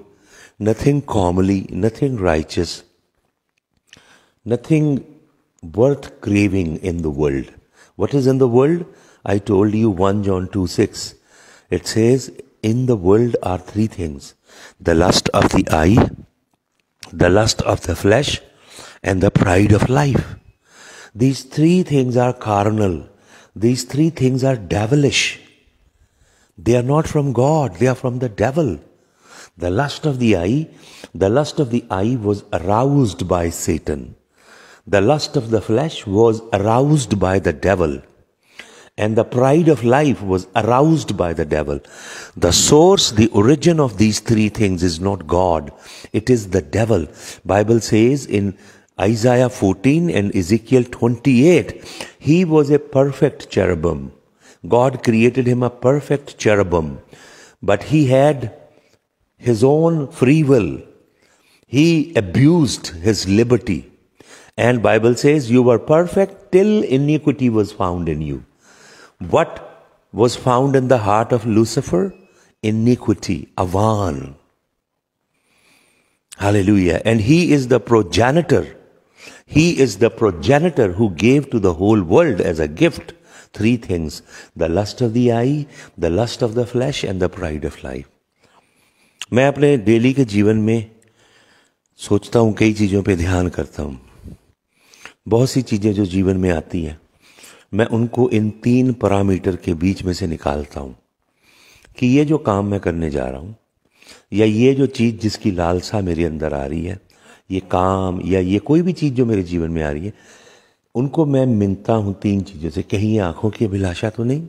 nothing comely, nothing righteous, nothing worth craving in the world. What is in the world? I told you 1 John 2 6. It says, In the world are three things the lust of the eye, the lust of the flesh, and the pride of life. These three things are carnal. These three things are devilish. They are not from God, they are from the devil. The lust of the eye, the lust of the eye was aroused by Satan. The lust of the flesh was aroused by the devil. And the pride of life was aroused by the devil. The source, the origin of these three things is not God. It is the devil. Bible says in Isaiah 14 and Ezekiel 28, he was a perfect cherubim. God created him a perfect cherubim. But he had his own free will. He abused his liberty. And Bible says you were perfect till iniquity was found in you. What was found in the heart of Lucifer? Iniquity, avan. Hallelujah. And he is the progenitor. He is the progenitor who gave to the whole world as a gift three things the lust of the eye, the lust of the flesh, and the pride of life. मैं अपने daily के जीवन में सोचता हूँ कई चीज़ों पे ध्यान करता हूँ। बहुत सी चीज़ें जो जीवन में आती हैं, मैं उनको इन तीन पैरामीटर के बीच में से निकालता हूँ कि ये जो काम मैं करने जा रहा हूँ, या ये जो चीज़ जिसकी लालसा मेरे अंदर आ रही है, ये काम, या ये कोई भी चीज़ जो मेरे जीवन में आ रही है, उनको मैं मिनता हूँ तीन चीज़ों से। कहीं ये आँखों की अभिलाषा तो नहीं,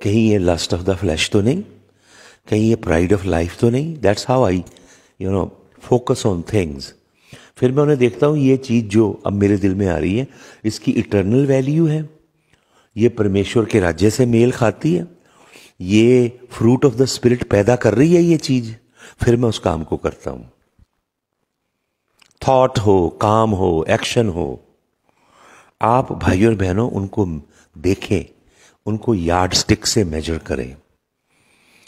कहीं ये लस्ट ऑफ़ द फ्लैश तो नहीं कहीं ये प्राइड ऑफ़ लाइफ तो नहीं? That's how I you know focus on things फिर मैं उन्हें देखता हूँ, ये चीज़ जो अब मेरे दिल में आ रही है, इसकी इटर्नल वैल्यू है। ये परमेश्वर के राज्य से मेल खाती है। ये फ्रूट ऑफ़ द स्पिरिट पैदा कर रही है ये चीज़। फिर मैं उस काम को करता हूँ। थॉट हो, काम हो एक्शन हो, आप भाइयों और बहनों, उनको देखें, उनको यार्ड स्टिक से मेजर करें।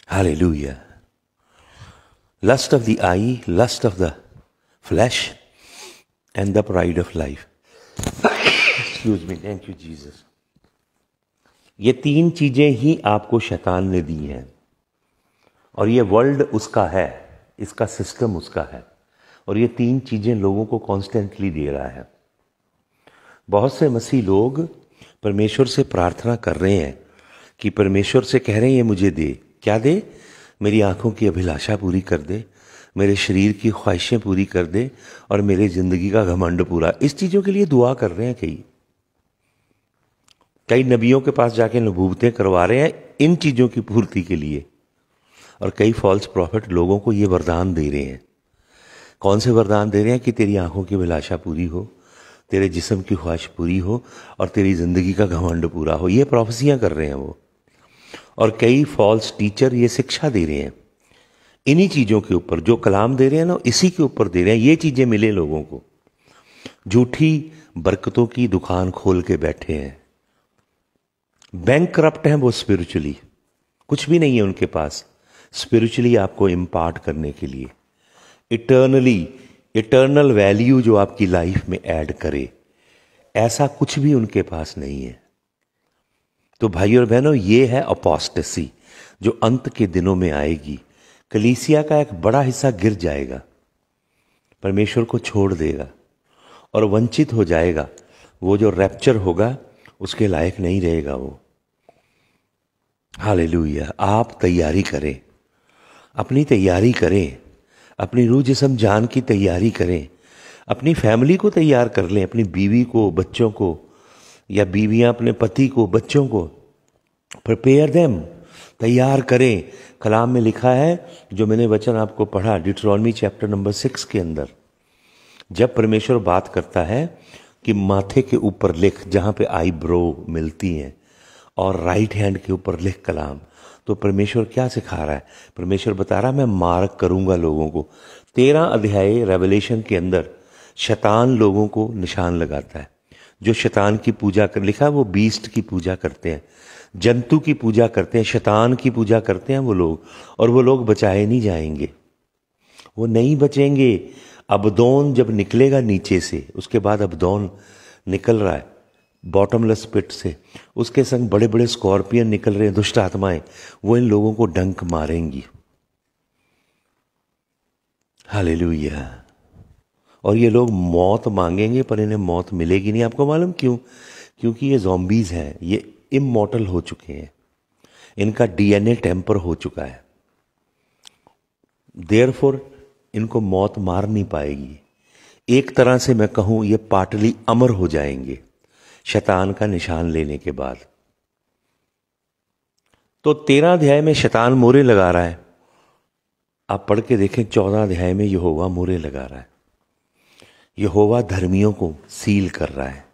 हाले lust of the eye lust of the flesh and the pride of life. Excuse me, thank you Jesus. ये तीन चीज़ें ही आपको शैतान ने दी हैं। और ये वर्ल्ड उसका है इसका सिस्टम उसका है। और ये तीन चीज़ें लोगों को कॉन्स्टेंटली दे रहा है। बहुत से मसीह लोग परमेश्वर से प्रार्थना कर रहे हैं कि परमेश्वर से कह रहे हैं ये मुझे दे। क्या दे? मेरी आँखों की अभिलाषा पूरी कर दे, मेरे शरीर की ख्वाहिशें पूरी कर दे और मेरे ज़िंदगी का घमंड पूरा। इस चीज़ों के लिए दुआ कर रहे हैं कई। कई नबियों के पास जाके नबूबतें करवा रहे हैं इन चीज़ों की पूर्ति के लिए। और कई फॉल्स प्रॉफिट लोगों को ये वरदान दे रहे हैं। कौन से वरदान दे रहे हैं कि तेरी आँखों की अभिलाषा पूरी हो, तेरे जिस्म की ख्वाहिश पूरी हो और तेरी ज़िंदगी का घमंड पूरा हो? ये प्रोफेसियाँ कर रहे हैं वो। और कई फॉल्स टीचर ये शिक्षा दे रहे हैं। इन्हीं चीज़ों के ऊपर, जो कलाम दे रहे हैं ना, इसी के ऊपर दे रहे हैं। ये चीज़ें मिले लोगों को। झूठी बरकतों की दुकान खोल के बैठे हैं। बैंक करप्ट हैं वो स्पिरिचुअली कुछ भी नहीं है उनके पास। स्पिरिचुअली आपको इम्पार्ट करने के लिए। इटर्नली इटर्नल वैल्यू जो आपकी लाइफ में ऐड करे। ऐसा कुछ भी उनके पास नहीं है। तो भाई और बहनों, ये है अपोस्टेसी जो अंत के दिनों में आएगी। कलीसिया का एक बड़ा हिस्सा गिर जाएगा, परमेश्वर को छोड़ देगा और वंचित हो जाएगा। वो जो रैप्चर होगा, उसके लायक नहीं रहेगा वो। हाल आप तैयारी करें। अपनी तैयारी करें। अपनी रूह जिसम जान की तैयारी करें। अपनी फैमिली को तैयार कर लें, अपनी बीवी को, बच्चों को। या बीवियाँ अपने पति को, बच्चों को प्रिपेयर देम तैयार करें। कलाम में लिखा है, जो मैंने वचन आपको पढ़ा डिट्रॉनमी चैप्टर नंबर सिक्स के अंदर। जब परमेश्वर बात करता है कि माथे के ऊपर लिख, जहाँ पे आईब्रो मिलती हैं, और राइट हैंड के ऊपर लिख कलाम तो परमेश्वर क्या सिखा रहा है? परमेश्वर बता रहा है, मैं मार्क करूँगा लोगों को। तेरह अध्याय रेवलेशन के अंदर, शैतान लोगों को निशान लगाता है। जो शैतान की पूजा कर, लिखा वो बीस्ट की पूजा करते हैं, जंतु की पूजा करते हैं, शैतान की पूजा करते हैं वो लोग, और वो लोग बचाए नहीं जाएँगे। वो नहीं बचेंगे। अबदौन जब निकलेगा नीचे से, उसके बाद अबदौन निकल रहा है बॉटमलेस पिट से। उसके संग बड़े बड़े स्कॉर्पियन निकल रहे हैं, दुष्ट आत्माएँ, वो इन लोगों को डंक मारेंगी। हालेलुया। और ये लोग मौत मांगेंगे, पर इन्हें मौत मिलेगी नहीं। आपको मालूम क्यों? क्योंकि ये जॉम्बीज हैं, ये इमोटल हो चुके हैं। इनका डीएनए टेम्पर हो चुका है। देयर इनको मौत मार नहीं पाएगी। एक तरह से मैं कहूँ, ये पाटली अमर हो जाएँगे, शैतान का निशान लेने के बाद। तो तेरह अध्याय में शैतान मोरे लगा रहा है। आप पढ़ के देखें, चौदह अध्याय में यहोवा मोरे लगा रहा है। यहोवा धर्मियों को सील कर रहा है।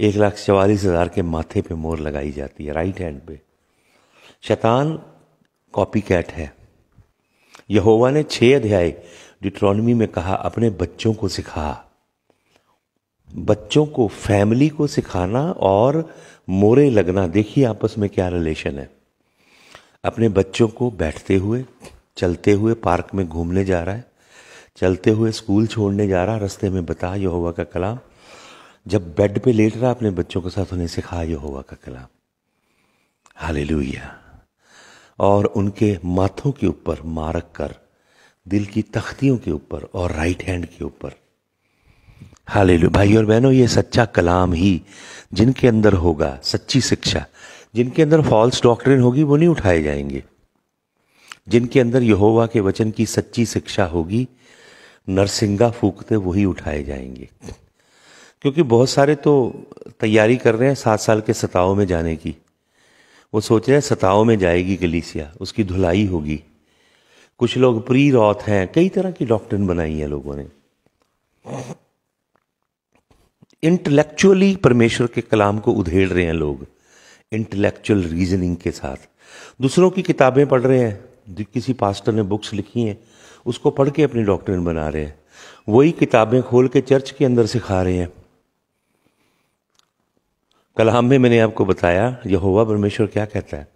एक लाख चवालीस हज़ार के माथे पे मोर लगाई जाती है राइट हैंड पे। शैतान कॉपी कैट है। यहोवा ने छह अध्याय डिट्रॉनमी में कहा, अपने बच्चों को सिखा। बच्चों को फैमिली को सिखाना और मोरे लगना। देखिए आपस में क्या रिलेशन है। अपने बच्चों को बैठते हुए, चलते हुए पार्क में घूमने जा रहा है। चलते हुए स्कूल छोड़ने जा रहा, रास्ते में बता यहोवा का कलाम। जब बेड पे लेट रहा, अपने बच्चों के साथ उन्हें सिखा यहोवा का कलाम। हालेलुया। और उनके माथों के ऊपर मारक कर, दिल की तख्तियों के ऊपर और राइट हैंड के ऊपर। हाले भाई और बहनों, ये सच्चा कलाम ही जिनके अंदर होगा सच्ची शिक्षा, जिनके अंदर फॉल्स डॉक्ट्रिन होगी, वो नहीं उठाए जाएँगे। जिनके अंदर यहोवा के वचन की सच्ची शिक्षा होगी नरसिंगा फूकते वही उठाए जाएँगे। क्योंकि बहुत सारे तो तैयारी कर रहे हैं सात साल के सताओं में जाने की। वो सोच रहे हैं सताओं में जाएगी कलीसिया, उसकी धुलाई होगी। कुछ लोग प्री रॉथ हैं, कई तरह की डॉक्ट्रिन बनाई है लोगों ने। इंटेलेक्चुअली परमेश्वर के कलाम को उधेड़ रहे हैं लोग, इंटेलेक्चुअल रीजनिंग के साथ। दूसरों की किताबें पढ़ रहे हैं किसी पास्टर ने बुक्स लिखी हैं उसको पढ़ के अपनी डॉक्टरिन बना रहे हैं। वही किताबें खोल के चर्च के अंदर सिखा रहे हैं। कलाम में मैंने आपको बताया, यहोवा परमेश्वर क्या कहता है?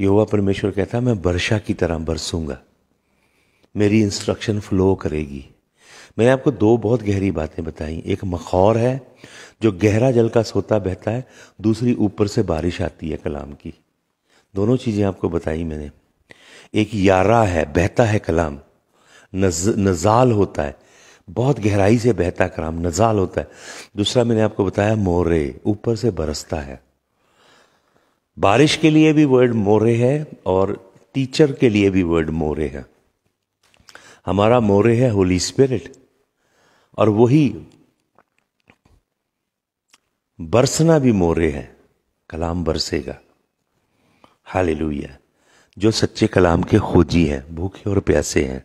यहोवा परमेश्वर कहता है, मैं वर्षा की तरह बरसूँगा। मेरी इंस्ट्रक्शन फ्लो करेगी। मैंने आपको दो बहुत गहरी बातें बताई। एक मखौर है, जो गहरा जल का सोता बहता है। दूसरी, ऊपर से बारिश आती है कलाम की। दोनों चीज़ें आपको बताई मैंने। एक यारा है, बहता है कलाम। नज, नजाल होता है। बहुत गहराई से बहता कलाम नजाल होता है। दूसरा मैंने आपको बताया मोरे ऊपर से बरसता है। बारिश के लिए भी वर्ड मोरे है और टीचर के लिए भी वर्ड मोरे है। हमारा मोरे है होली स्पिरिट और वही बरसना भी मोरे है। कलाम बरसेगा। हाल जो सच्चे कलाम के खोजी हैं भूखे और प्यासे हैं।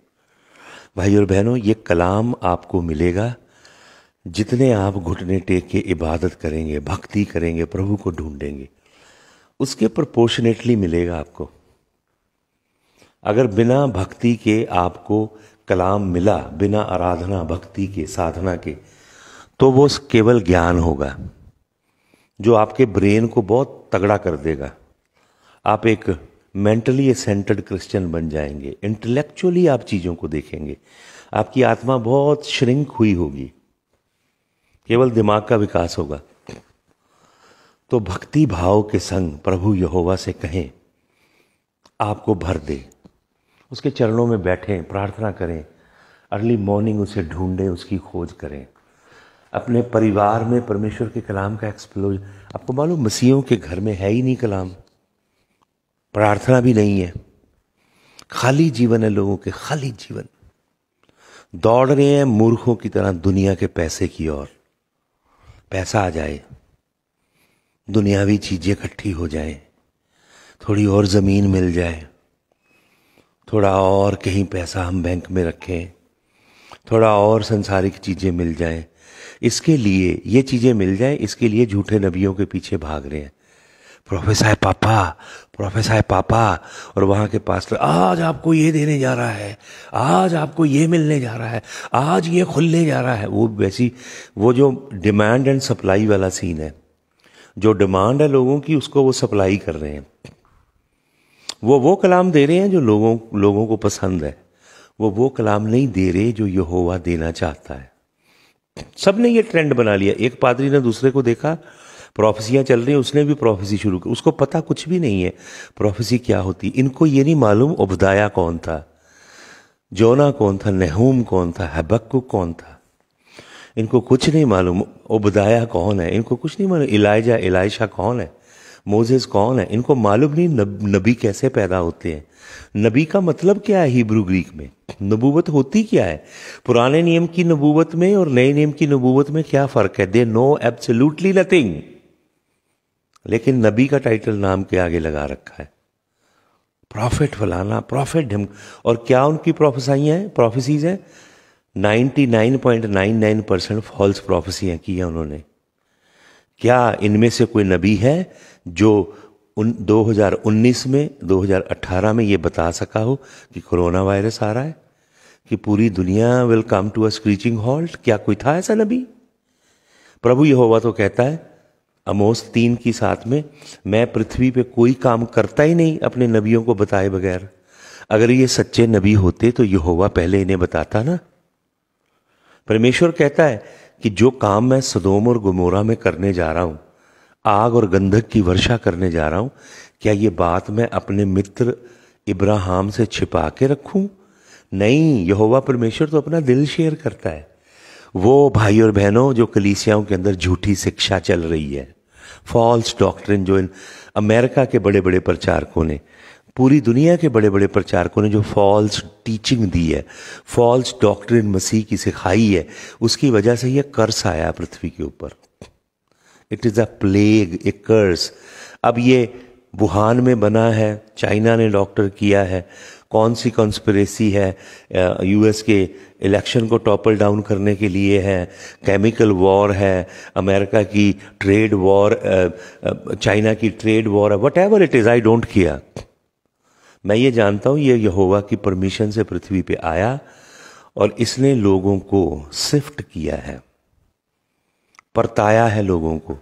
भाई और बहनों, ये कलाम आपको मिलेगा। जितने आप घुटने टेक के इबादत करेंगे, भक्ति करेंगे, प्रभु को ढूंढेंगे, उसके प्रपोर्शनेटली मिलेगा आपको। अगर बिना भक्ति के आपको कलाम मिला, बिना आराधना, भक्ति के, साधना के तो वो केवल ज्ञान होगा, जो आपके ब्रेन को बहुत तगड़ा कर देगा। आप एक मेंटली सेंटर्ड क्रिश्चियन बन जाएँगे, इंटेलेक्चुअली आप चीज़ों को देखेंगे। आपकी आत्मा बहुत श्रिंक हुई होगी, केवल दिमाग का विकास होगा। तो भक्ति भाव के संग प्रभु यहोवा से कहें, आपको भर दे। उसके चरणों में बैठें, प्रार्थना करें, अर्ली मॉर्निंग उसे ढूंढें, उसकी खोज करें। अपने परिवार में परमेश्वर के कलाम का एक्सप्लोज आपको मालूम, मसीहों के घर में है ही नहीं कलाम। प्रार्थना भी नहीं है। खाली जीवन है लोगों के, खाली जीवन। दौड़ रहे हैं मूर्खों की तरह दुनिया के पैसे की ओर। पैसा आ जाए, दुनियावी चीज़ें इकट्ठी हो जाए, थोड़ी और ज़मीन मिल जाए, थोड़ा और कहीं पैसा हम बैंक में रखें, थोड़ा और संसारिक चीज़ें मिल जाएँ। इसके लिए ये चीज़ें मिल जाएँ, इसके लिए झूठे नबियों के पीछे भाग रहे हैं। प्रोफेसर पापा प्रोफेसर पापा, और वहाँ के पास आज आपको ये देने जा रहा है, आज आपको ये मिलने जा रहा है, आज ये खुलने जा रहा है। वो वैसी, वो जो डिमांड एंड सप्लाई वाला सीन है, जो डिमांड है लोगों की, उसको वो सप्लाई कर रहे हैं। वो वो कलाम दे रहे हैं जो लोगों लोगों को पसंद है। वो वो कलाम नहीं दे रहे जो यहोवा देना चाहता है। सबने ये ट्रेंड बना लिया। एक पादरी ने दूसरे को देखा प्रोफेसियाँ चल रही हैं उसने भी प्रोफेसी शुरू की। उसको पता कुछ भी नहीं है। प्रोफेसी क्या होती? इनको ये नहीं मालूम उबदाया कौन था? जोना कौन था? नहूम कौन था? हबक्कु कौन था? इनको कुछ नहीं मालूम उबदाया कौन है? इनको कुछ नहीं मालूम इलाइजा इलाइशा कौन है? मोजेस कौन है? इनको मालूम नहीं नब, नबी कैसे पैदा होते हैं। नबी का मतलब क्या है हिब्रू ग्रीक में? नबूवत होती क्या है? पुराने नियम की नबूवत में और नए नियम की नबूवत में क्या फ़र्क है? दे नो एब्सोल्युटली नथिंग लेकिन नबी का टाइटल नाम के आगे लगा रखा है। प्रॉफिट फलाना प्रॉफिट ढम, और क्या उनकी प्रोफेसाइयाँ हैं? प्रोफेसीज हैं? 99.99 परसेंट फॉल्स प्रोफेसियाँ की हैं उन्होंने। क्या इनमें से कोई नबी है जो उन 2019 में 2018 में ये बता सका हो कि कोरोना वायरस आ रहा है? कि पूरी दुनिया will come to a screeching halt क्या कोई था ऐसा नबी? प्रभु यहोवा तो कहता है अमोस तीन की साथ में, मैं पृथ्वी पे कोई काम करता ही नहीं अपने नबियों को बताए बगैर। अगर ये सच्चे नबी होते तो यहोवा पहले इन्हें बताता ना? परमेश्वर कहता है कि जो काम मैं सदोम और गुमोरा में करने जा रहा हूँ, आग और गंधक की वर्षा करने जा रहा हूँ, क्या ये बात मैं अपने मित्र इब्राहिम से छिपा के रखूँ? नहीं, यहोवा परमेश्वर तो अपना दिल शेयर करता है। वो भाई और बहनों, जो कलीसियाओं के अंदर झूठी शिक्षा चल रही है। फॉल्स डॉक्ट्रिन जो इन अमेरिका के बड़े बड़े प्रचारकों ने, पूरी दुनिया के बड़े बड़े प्रचारकों ने जो फॉल्स टीचिंग दी है, फॉल्स डॉक्ट्रिन मसीह की सिखाई है, उसकी वजह से यह कर्स आया पृथ्वी के ऊपर। It is a plague a curse अब ये वुहान में बना है, चाइना ने डॉक्टर किया है। कौन सी कॉन्स्परेसी है? यूएस के इलेक्शन को टॉपल डाउन करने के लिए है। केमिकल वॉर है, अमेरिका की ट्रेड वॉर चाइना की ट्रेड वॉर है। Whatever it is I don't किया मैं ये जानता हूँ, ये यहोवा की परमिशन से पृथ्वी पे आया और इसने लोगों को सिफ्ट किया है। परताया है लोगों को,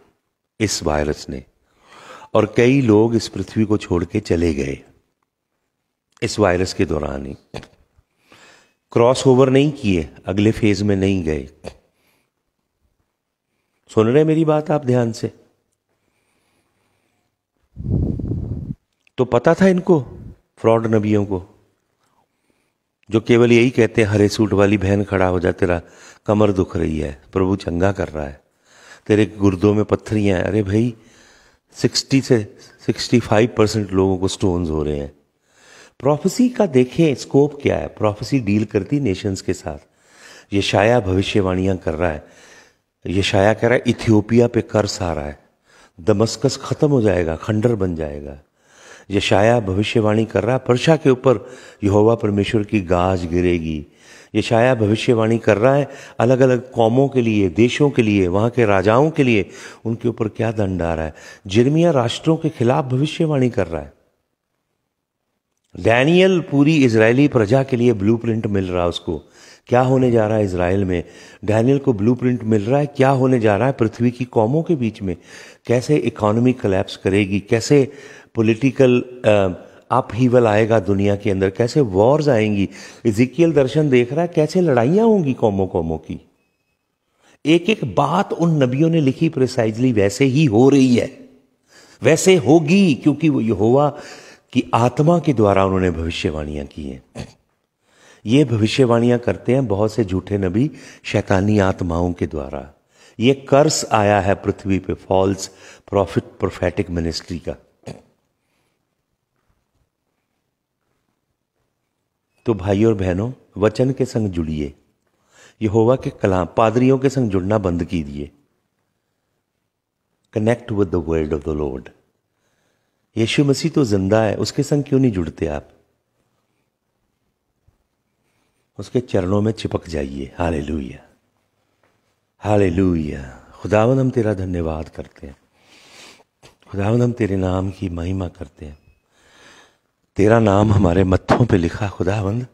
इस वायरस ने। और कई लोग इस पृथ्वी को छोड़ के चले गए इस वायरस के दौरान ही। क्रॉस ओवर नहीं किए, अगले फ़ेज़ में नहीं गए। सुन रहे मेरी बात आप ध्यान से? तो पता था इनको, फ्रॉड नबियों को, जो केवल यही कहते हैं, हरे सूट वाली बहन खड़ा हो जा, तेरा कमर दुख रही है, प्रभु चंगा कर रहा है, तेरे गुर्दों में पत्थरियाँ अरे भाई सिक्सटी से सिक्सटी फाइव परसेंट लोगों को स्टोन्स हो रहे हैं। प्रोफेसी का देखें स्कोप क्या है? प्रोफेसी डील करती नेशंस के साथ। ये शाया भविष्यवाणियाँ कर रहा है। ये शाया कह रहा है, इथियोपिया पे कर्स आ रहा है। दमस्कस खत्म हो जाएगा, खंडर बन जाएगा। ये शाया भविष्यवाणी कर रहा है परशा के ऊपर यहोवा परमेश्वर की गाज गिरेगी। यशाया भविष्यवाणी कर रहा है। अलग अलग कौमों के लिए, देशों के लिए, वहाँ के राजाओं के लिए उनके ऊपर क्या दंड आ रहा है? जिरमिया राष्ट्रों के खिलाफ भविष्यवाणी कर रहा है। डैनियल पूरी इसराइली प्रजा के लिए ब्लूप्रिंट मिल रहा है उसको। क्या होने जा रहा है इसराइल में? डैनियल को ब्लूप्रिंट मिल रहा है। क्या होने जा रहा है पृथ्वी की कौमों के बीच में? कैसे इकोनॉमी कलेप्स करेगी? कैसे पॉलिटिकल अप हीवल आएगा दुनिया के अंदर। कैसे वॉर्स आएँगी? इजिकियल दर्शन देख रहा है, कैसे लड़ाइयाँ होंगी कौमों कौमों की? एक एक बात उन नबियों ने लिखी प्रिसाइजली वैसे ही हो रही है। वैसे होगी, क्योंकि वो यहोवा की आत्मा के द्वारा उन्होंने भविष्यवाणियाँ की हैं। ये भविष्यवाणियाँ करते हैं बहुत से झूठे नबी शैतानी आत्माओं के द्वारा। ये कर्स आया है पृथ्वी पे फॉल्स प्रॉफिट प्रोफेटिक मिनिस्ट्री का। तो भाई और बहनों, वचन के संग जुड़िए। यहोवा के कलाम पादरियों के संग जुड़ना बंद कीजिए। Connect with the world of the Lord यीशु मसीह तो ज़िंदा है, उसके संग क्यों नहीं जुड़ते आप? उसके चरणों में चिपक जाइए। हाले लुया हाले लुया खुदावन हम तेरा धन्यवाद करते हैं। खुदावन हम तेरे नाम की महिमा करते हैं। तेरा नाम हमारे मत्थों पे लिखा, खुदावंद।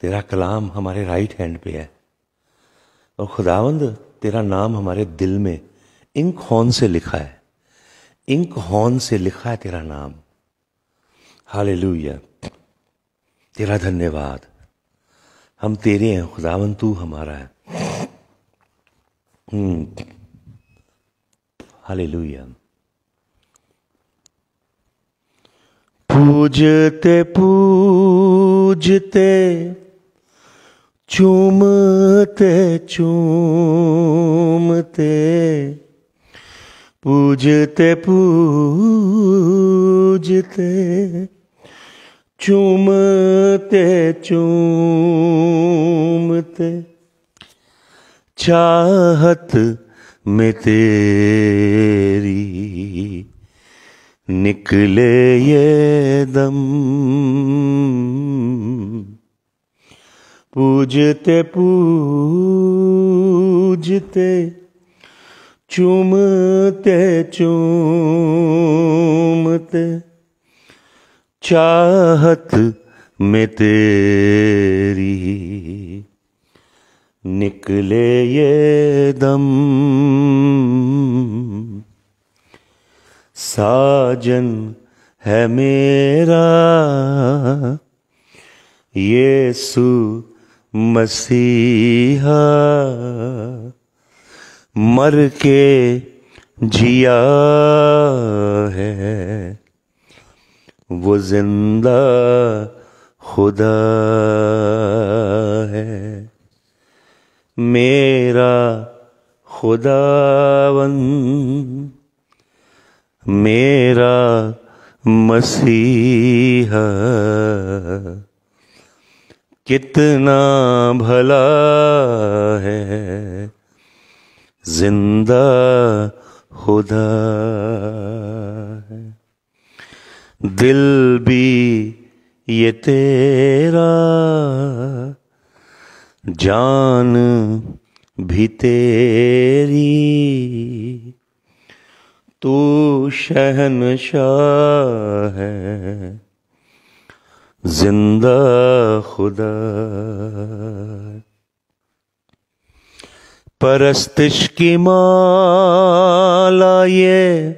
तेरा कलाम हमारे राइट हैंड पे है। और खुदावंद, तेरा नाम हमारे दिल में इंक हॉन से लिखा है। इंक हॉन से लिखा है तेरा नाम। हाले तेरा धन्यवाद। हम तेरे हैं खुदावन तू हमारा है। हम्म। पूजते पूजते चूमते चूमते पूजते पूजते चूमते चूमते चाहत में तेरी। निकले ये दम। पूजते पूजते चूमते चूमते चाहत में तेरी निकले ये दम। साजन है मेरा। यीशु मसीहा मर के जिया है। वो ज़िंदा खुदा है। मेरा खुदावन मेरा मसीहा। कितना भला है। ज़िंदा खुदा है। दिल भी ये तेरा। जान भी तेरी। तू शहनशाह है। ज़िंदा खुदा। परस्तिश की माला ये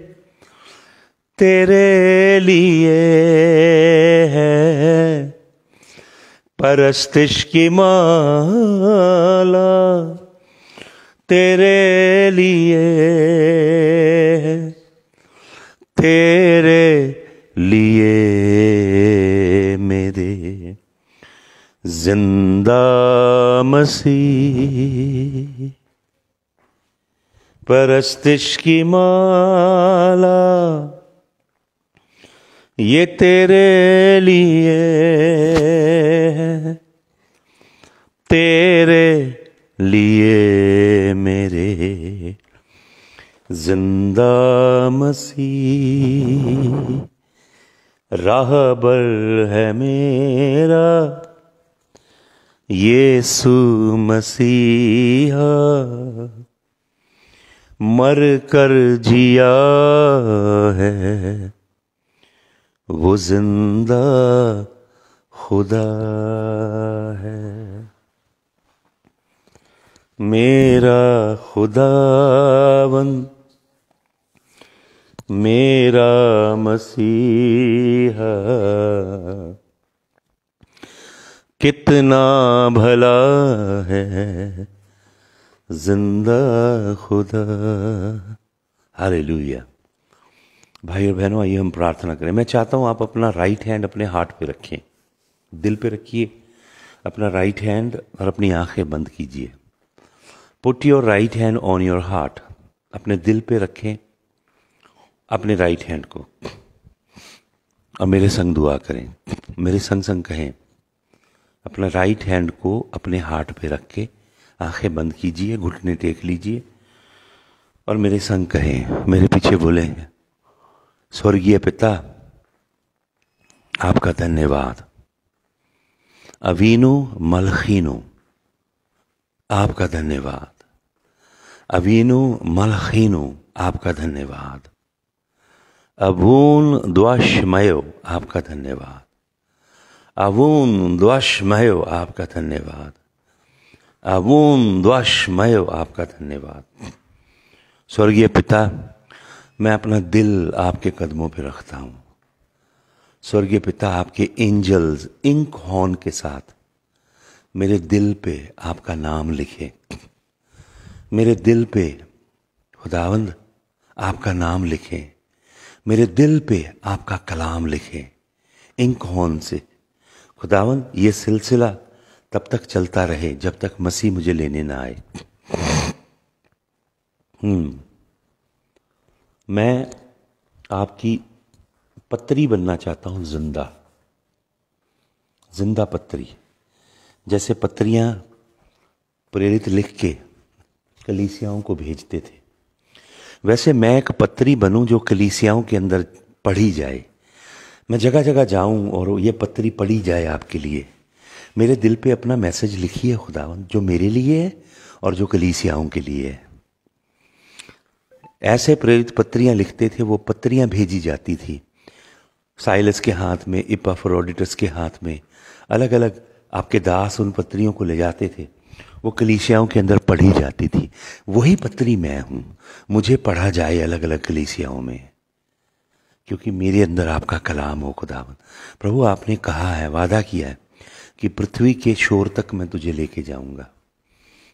तेरे लिए है। परस्तिश की माला तेरे लिए तेरे लिए मेरे ज़िंदा मसीह। परस्तिश की माला ये तेरे लिए तेरे लिए मेरे ज़िंदा मसीह राहबर है मेरा यीशु मसीहा, मर कर जिया है, वो ज़िंदा खुदा है। मेरा खुदावन मेरा मसीहा। कितना भला है ज़िंदा खुदा। हालेलुया। भाई और बहनों, आइए हम प्रार्थना करें। मैं चाहता हूँ आप अपना राइट हैंड अपने हार्ट पे रखें। दिल पे रखिए। अपना राइट हैंड और अपनी आँखें बंद कीजिए। Put your right hand on your heart अपने दिल पे रखें। अपने राइट हैंड को। और मेरे संग दुआ करें, मेरे संग संग कहें, अपना राइट हैंड को अपने हार्ट पे रख के आँखें बंद कीजिए, घुटने टेक लीजिए, और मेरे संग कहें, मेरे पीछे बोले, स्वर्गीय पिता, आपका धन्यवाद। अवीनो मलखीनो, आपका धन्यवाद। अवीनो मलखीनो, आपका धन्यवाद। अबून द्वाशमयो, आपका धन्यवाद। अबून द्वाशमयो, आपका धन्यवाद। अबून द्वाशमयो, आपका धन्यवाद। स्वर्गीय पिता, मैं अपना दिल आपके कदमों पर रखता हूँ। स्वर्गीय पिता, आपके एंजल्स, इंक हॉर्न के साथ मेरे दिल पे आपका नाम लिखे। मेरे दिल पे, खुदावंद, आपका नाम लिखें। मेरे दिल पे आपका कलाम लिखें। इंक हॉर्न से? खुदावन, ये सिलसिला तब तक चलता रहे जब तक मसीह मुझे लेने ना आए। हम्म। मैं आपकी पत्री बनना चाहता हूँ, ज़िंदा। ज़िंदा पत्री। जैसे पत्रियाँ प्रेरित लिख के कलीसियाओं को भेजते थे। वैसे मैं एक पत्री बनूं जो कलीसियाओं के अंदर पढ़ी जाए। मैं जगह जगह जाऊँ और ये पत्री पढ़ी जाए आपके लिए। मेरे दिल पे अपना मैसेज लिखिए खुदावन जो मेरे लिए है और जो कलीसियाओं के लिए है। ऐसे प्रेरित पत्रियाँ लिखते थे, वो पत्रियाँ भेजी जाती थी। साइलस के हाथ में, इपाफरोडिटस के हाथ में अलग अलग आपके दास उन पत्रियों को ले जाते थे। वो कलीसियाओं के अंदर पढ़ी जाती थी। वही पत्री मैं हूँ। मुझे पढ़ा जाए अलग अलग कलीसियाओं में। क्योंकि मेरे अंदर आपका कलाम हो खुदावन प्रभु, आपने कहा है, वादा किया है कि पृथ्वी के शोर तक मैं तुझे लेके जाऊँगा।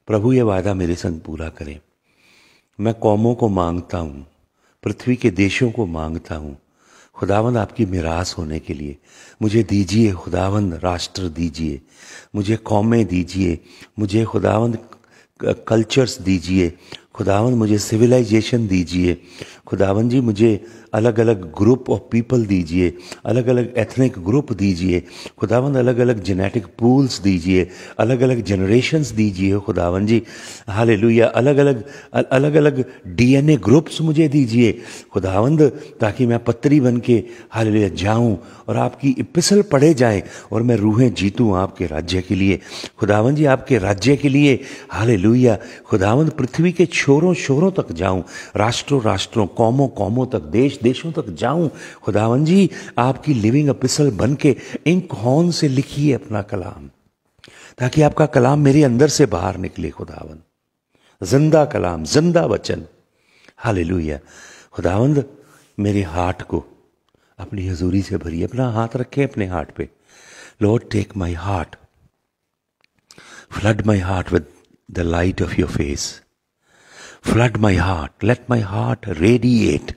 प्रभु, ये वादा मेरे संग पूरा करें। मैं कौमों को माँगता हूँ, पृथ्वी के देशों को माँगता हूँ खुदावंद, आपकी मिरास होने के लिए। मुझे दीजिए खुदावंद, राष्ट्र दीजिए। मुझे कौमें दीजिए। मुझे खुदावंद कल्चर्स दीजिए। खुदावन मुझे सिविलाइजेशन दीजिए। खुदावन जी, मुझे अलग अलग ग्रुप ऑफ़ पीपल दीजिए अलग अलग एथनिक ग्रुप दीजिए। खुदावन अलग अलग जेनेटिक पूल्स दीजिए अलग अलग जनरेशन्स दीजिए खुदावन जी। हाल अलग अलग अलग अलग डीएनए ग्रुप्स मुझे दीजिए। खुदावंद, ताकि मैं पत्री बन के हाल जाऊँ और आपकी इपिसल पढ़े जाए और मैं रूहें जीतूँ आपके राज्य के लिए। खुदावन जी, आपके राज्य के लिए हाल खुदावंद, पृथ्वी के शोरों शोरों तक जाऊँ राष्ट्रों राष्ट्रों कौमों कौमों तक देश देशों तक जाऊँ। खुदावन जी, आपकी लिविंग अपिसल बन के इंक हॉर्न से लिखिए अपना कलाम, ताकि आपका कलाम मेरे अंदर से बाहर निकले खुदावन ज़िंदा कलाम, ज़िंदा वचन। हाल खुदावंद, मेरे हार्ट को अपनी हजूरी से भरिए, अपना हाथ रखे अपने हार्ट पे। Lord take my heart flood my heart with the light of your face Flood my heart. Let my heart radiate.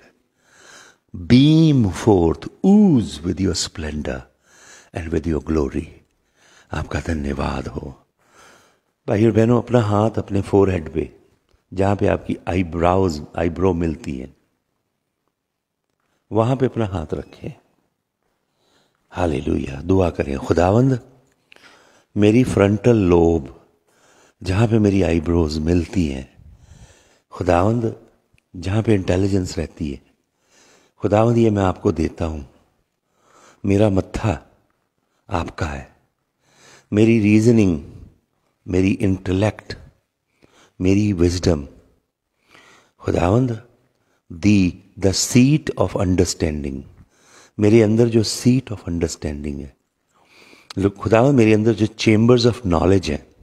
Beam forth, ooze with your splendor and with your glory. आपका धन्यवाद हो भाई बहनों अपना हाथ अपने forehead पे जहाँ पे आपकी आईब्राउज आईब्रो मिलती है वहाँ पे अपना हाथ रखें हाले दुआ करें खुदावंद मेरी फ्रंटल लोब जहाँ पे मेरी आईब्रोज मिलती हैं खुदावंद, जहाँ पे इंटेलिजेंस रहती है। खुदावंद, ये मैं आपको देता हूँ। मेरा मत्था आपका है। मेरी रीजनिंग मेरी इंटेलेक्ट मेरी विजडम खुदावंद दी द सीट ऑफ़ अंडरस्टैंडिंग मेरे अंदर जो सीट ऑफ़ अंडरस्टैंडिंग है। खुदावंद, मेरे अंदर जो चेम्बर्स ऑफ़ नॉलेज है।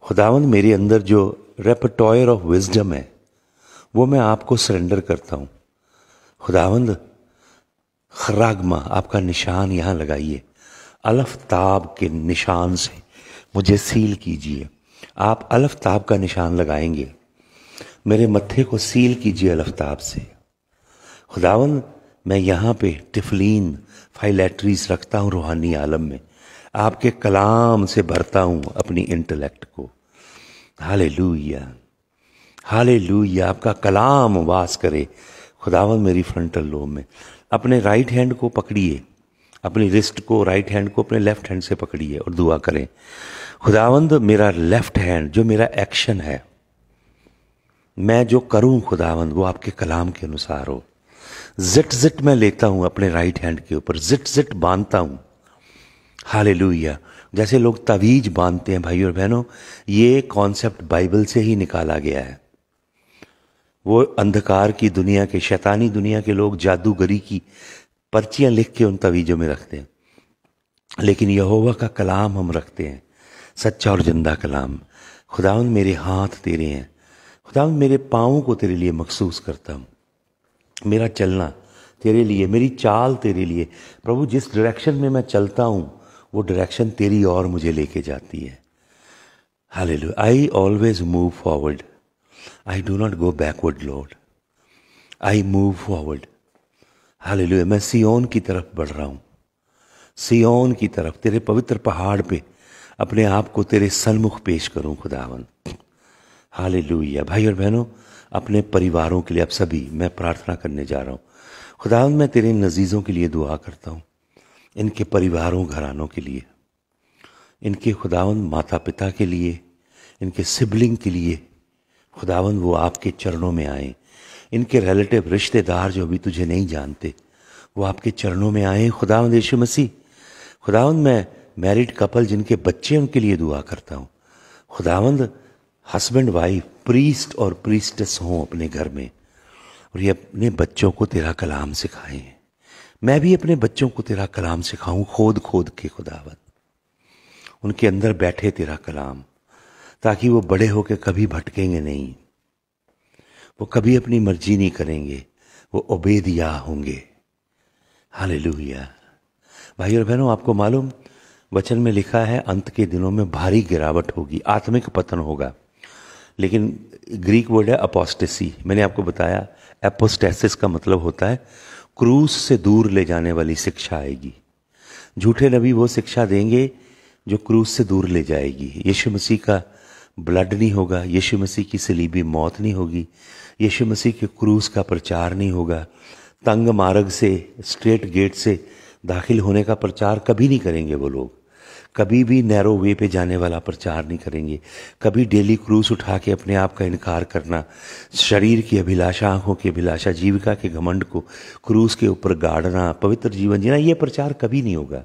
खुदावंद, मेरे अंदर जो रेपटॉयर ऑफ़ विजडम है, वो मैं आपको सरेंडर करता हूँ। खुदावंद, खरागमा, आपका निशान यहाँ लगाइए। अलफताब के निशान से मुझे सील कीजिए। आप अलफताब का निशान लगाएँगे। मेरे मत्थे को सील कीजिए अलफताब से। खुदावंद, मैं यहाँ पे टिफलीन फाइलेट्रीज रखता हूँ रूहानी आलम में। आपके कलाम से भरता हूँ अपनी इंटेलेक्ट को। हाले लूया हाले लूया आपका कलाम वास करे। खुदावन मेरी फ्रंटल लोब में। अपने राइट हैंड को पकड़िए। अपनी रिस्ट को राइट हैंड को अपने लेफ़्ट हैंड से पकड़िए और दुआ करें। खुदावंद, मेरा लेफ़्ट हैंड जो मेरा एक्शन है, मैं जो करूँ खुदावंद, वो आपके कलाम के अनुसार हो। जिट जिट मैं लेता हूँ अपने राइट हैंड के ऊपर। जिट जिट बांधता हूँ। हाले जैसे लोग तवीज बांधते हैं भाई और बहनों, ये कॉन्सेप्ट बाइबल से ही निकाला गया है। वो अंधकार की दुनिया के, शैतानी दुनिया के लोग जादूगरी की पर्चियाँ लिख के उन तवीजों में रखते हैं। लेकिन यहोवा का कलाम हम रखते हैं, सच्चा और ज़िंदा कलाम। खुदावन मेरे हाथ तेरे हैं। खुदावन मेरे पाँव को तेरे लिए मखसूस करता हूँ। मेरा चलना तेरे लिए, मेरी चाल तेरे लिए। प्रभु, जिस डायरेक्शन में मैं चलता हूँ वो डायरेक्शन तेरी और मुझे लेके जाती है। हाले I always move forward I do not go backward Lord I move forward हाले मैं सियोन की तरफ़ बढ़ रहा हूँ। सियोन की तरफ़, तेरे पवित्र पहाड़ पे अपने आप को तेरे सन्मुख पेश करूँ, खुदावन। हाले भाई और बहनों, अपने परिवारों के लिए अब सभी मैं प्रार्थना करने जा रहा हूँ। खुदावन, मैं तेरे नजीज़ों के लिए दुआ करता हूँ। इनके परिवारों, घरानों के लिए, इनके खुदावन माता पिता के लिए, इनके सिबलिंग के लिए खुदावन वो आपके चरणों में आए। इनके रिलेटिव रिश्तेदार जो अभी तुझे नहीं जानते, वो आपके चरणों में आए खुदावंद यीशु मसीह। खुदावंद मैं मैरिड कपल जिनके बच्चे उनके लिए दुआ करता हूँ। खुदावंद हस्बैंड वाइफ प्रीस्ट और प्रीस्टस हों अपने घर में, और ये अपने बच्चों को तेरा कलाम सिखाएँ। मैं भी अपने बच्चों को तेरा कलाम सिखाऊं, खोद खोद के खुदावत उनके अंदर बैठे तेरा कलाम, ताकि वो बड़े होकर कभी भटकेंगे नहीं। वो कभी अपनी मर्ज़ी नहीं करेंगे, वो ओबेदिया होंगे। हाले भाई और बहनों, आपको मालूम, वचन में लिखा है, अंत के दिनों में भारी गिरावट होगी, आत्मिक पतन होगा। लेकिन ग्रीक वर्ड है अपोस्टेसी। मैंने आपको बताया, एपोस्टेसिस का मतलब होता है क्रूस से दूर ले जाने वाली शिक्षा आएगी। झूठे नबी वो शिक्षा देंगे जो क्रूस से दूर ले जाएगी। यीशु मसीह का ब्लड नहीं होगा, यीशु मसीह की सलीबी मौत नहीं होगी, यीशु मसीह के क्रूस का प्रचार नहीं होगा। तंग मार्ग से, स्ट्रेट गेट से दाखिल होने का प्रचार कभी नहीं करेंगे वो लोग। कभी भी नैरो वे पे जाने वाला प्रचार नहीं करेंगे। कभी डेली क्रूज उठा के अपने आप का इनकार करना, शरीर की अभिलाषा, आँखों की अभिलाषा, जीविका के घमंड को क्रूज के ऊपर गाड़ना, पवित्र जीवन जीना, ये प्रचार कभी नहीं होगा।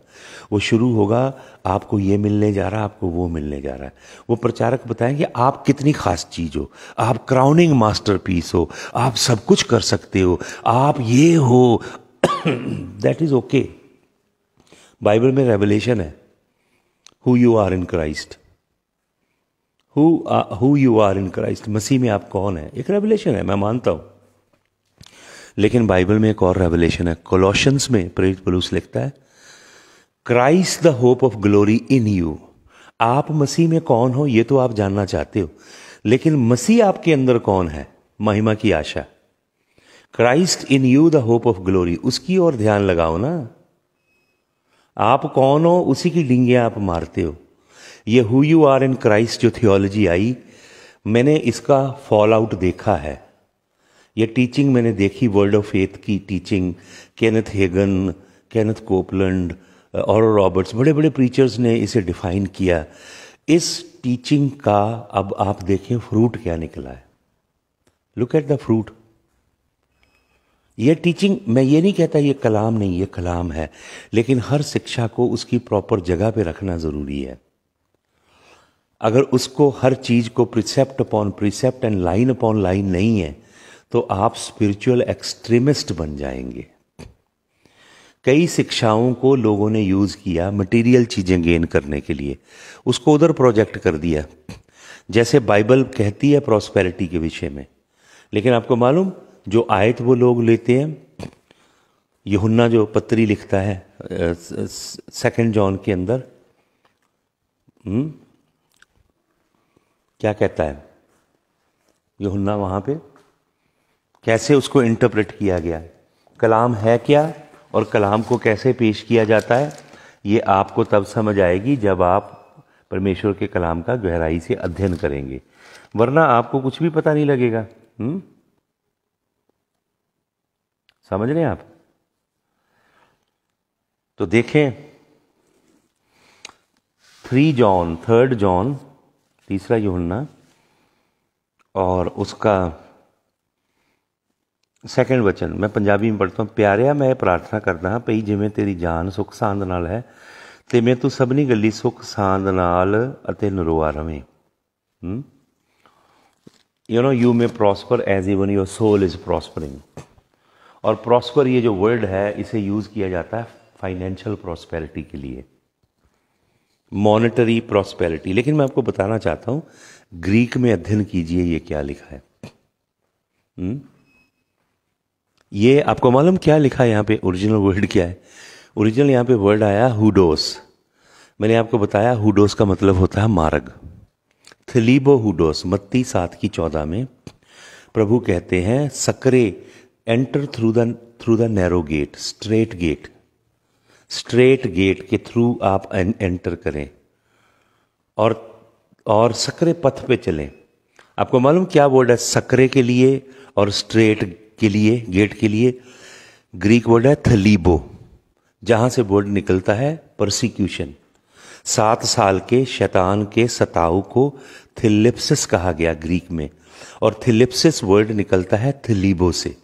वो शुरू होगा, आपको ये मिलने जा रहा है आपको वो मिलने जा रहा है। वो प्रचारक बताएँगे, आप कितनी खास चीज़ हो, आप क्राउनिंग मास्टर हो, आप सब कुछ कर सकते हो, आप ये हो। दैट इज़ ओके बाइबल में रेवलेशन है। Who you are in Christ who you are in Christ मसीह में आप कौन है? एक रेवलेशन है, मैं मानता हूँ। लेकिन बाइबल में एक और रेवलेशन है। कोलोशंस में प्रेरित पलूस लिखता है Christ the hope of glory in you आप मसीह में कौन हो, ये तो आप जानना चाहते हो। लेकिन मसीह आपके अंदर कौन है? महिमा की आशा। Christ in you the hope of glory उसकी ओर ध्यान लगाओ ना। आप कौन हो? उसी की डिंगे आप मारते हो। ये who you are in Christ जो थियोलॉजी आई, मैंने इसका फॉल आउट देखा है। ये टीचिंग मैंने देखी वर्ल्ड ऑफ़ फेथ की teaching Kenneth Hagin Kenneth Copeland और रॉबर्ट्स बड़े बड़े प्रीचर्स ने इसे डिफाइन किया। इस टीचिंग का अब आप देखें फ्रूट क्या निकला है। लुक एट द फ्रूट ये टीचिंग मैं ये नहीं कहता ये कलाम नहीं, ये कलाम है, लेकिन हर शिक्षा को उसकी प्रॉपर जगह पे रखना ज़रूरी है। अगर उसको हर चीज़ को precept upon precept and line upon line नहीं है तो आप स्पिरिचुअल एक्सट्रीमिस्ट बन जाएँगे। कई शिक्षाओं को लोगों ने यूज़ किया मटेरियल चीज़ें गेन करने के लिए। उसको उधर प्रोजेक्ट कर दिया। जैसे बाइबल कहती है प्रॉस्पेरिटी के विषय में। लेकिन आपको मालूम जो आयत वो लोग लेते हैं, यहुन्ना जो पत्री लिखता है सेकंड जॉन के अंदर हुँ? क्या कहता है यहुन्ना वहाँ पे, कैसे उसको इंटरप्रेट किया गया कलाम है क्या और कलाम को कैसे पेश किया जाता है ये आपको तब समझ आएगी जब आप परमेश्वर के कलाम का गहराई से अध्ययन करेंगे वरना आपको कुछ भी पता नहीं लगेगा हुँ? समझ रहे हैं आप तो देखें थ्री जॉन थर्ड जॉन तीसरा यूहन्ना और उसका सेकंड वचन मैं पंजाबी में पढ़ता हूँ प्यारिया मैं प्रार्थना करता हाँ पई जिमें तेरी जान सुख सांद नाल है ਤੇ ਮੈਂ ਤੂੰ ਸਭਨੀ ਗੱਲੀ ਸੁਖ ਸਾਂਦ ਨਾਲ ਅਤੇ ਨਰੋਆ ਰਵੇਂ you know you may prosper as even your soul is prospering और प्रॉस्पर ये जो वर्ड है, इसे यूज़ किया जाता है फाइनेंशियल प्रॉस्पेरिटी के लिए। मॉनेटरी प्रॉस्पेरिटी लेकिन मैं आपको बताना चाहता हूँ ग्रीक में अध्ययन कीजिए ये क्या लिखा है। हुँ? हम्म? ये आपको मालूम क्या लिखा है यहाँ पे? ओरिजिनल वर्ड क्या है? ओरिजिनल यहाँ पे वर्ड आया हुडोस मैंने आपको बताया हुडोस का मतलब होता है मार्ग। थलीबो हुडोस मत्ती सात की चौदह में प्रभु कहते हैं, सकरे enter through the through the narrow gate strait gate strait gate के थ्रू आप एंटर करें। और और सकरे पथ पे चलें। आपको मालूम क्या वर्ड है सकरे के लिए और स्ट्रेट के लिए गेट के लिए? ग्रीक वर्ड है थलीबो जहाँ से वर्ड निकलता है परसिक्यूशन सात साल के शैतान के सताऊ को थिलिप्सिस कहा गया ग्रीक में। और थिलिप्सिस वर्ड निकलता है थिलीबो से।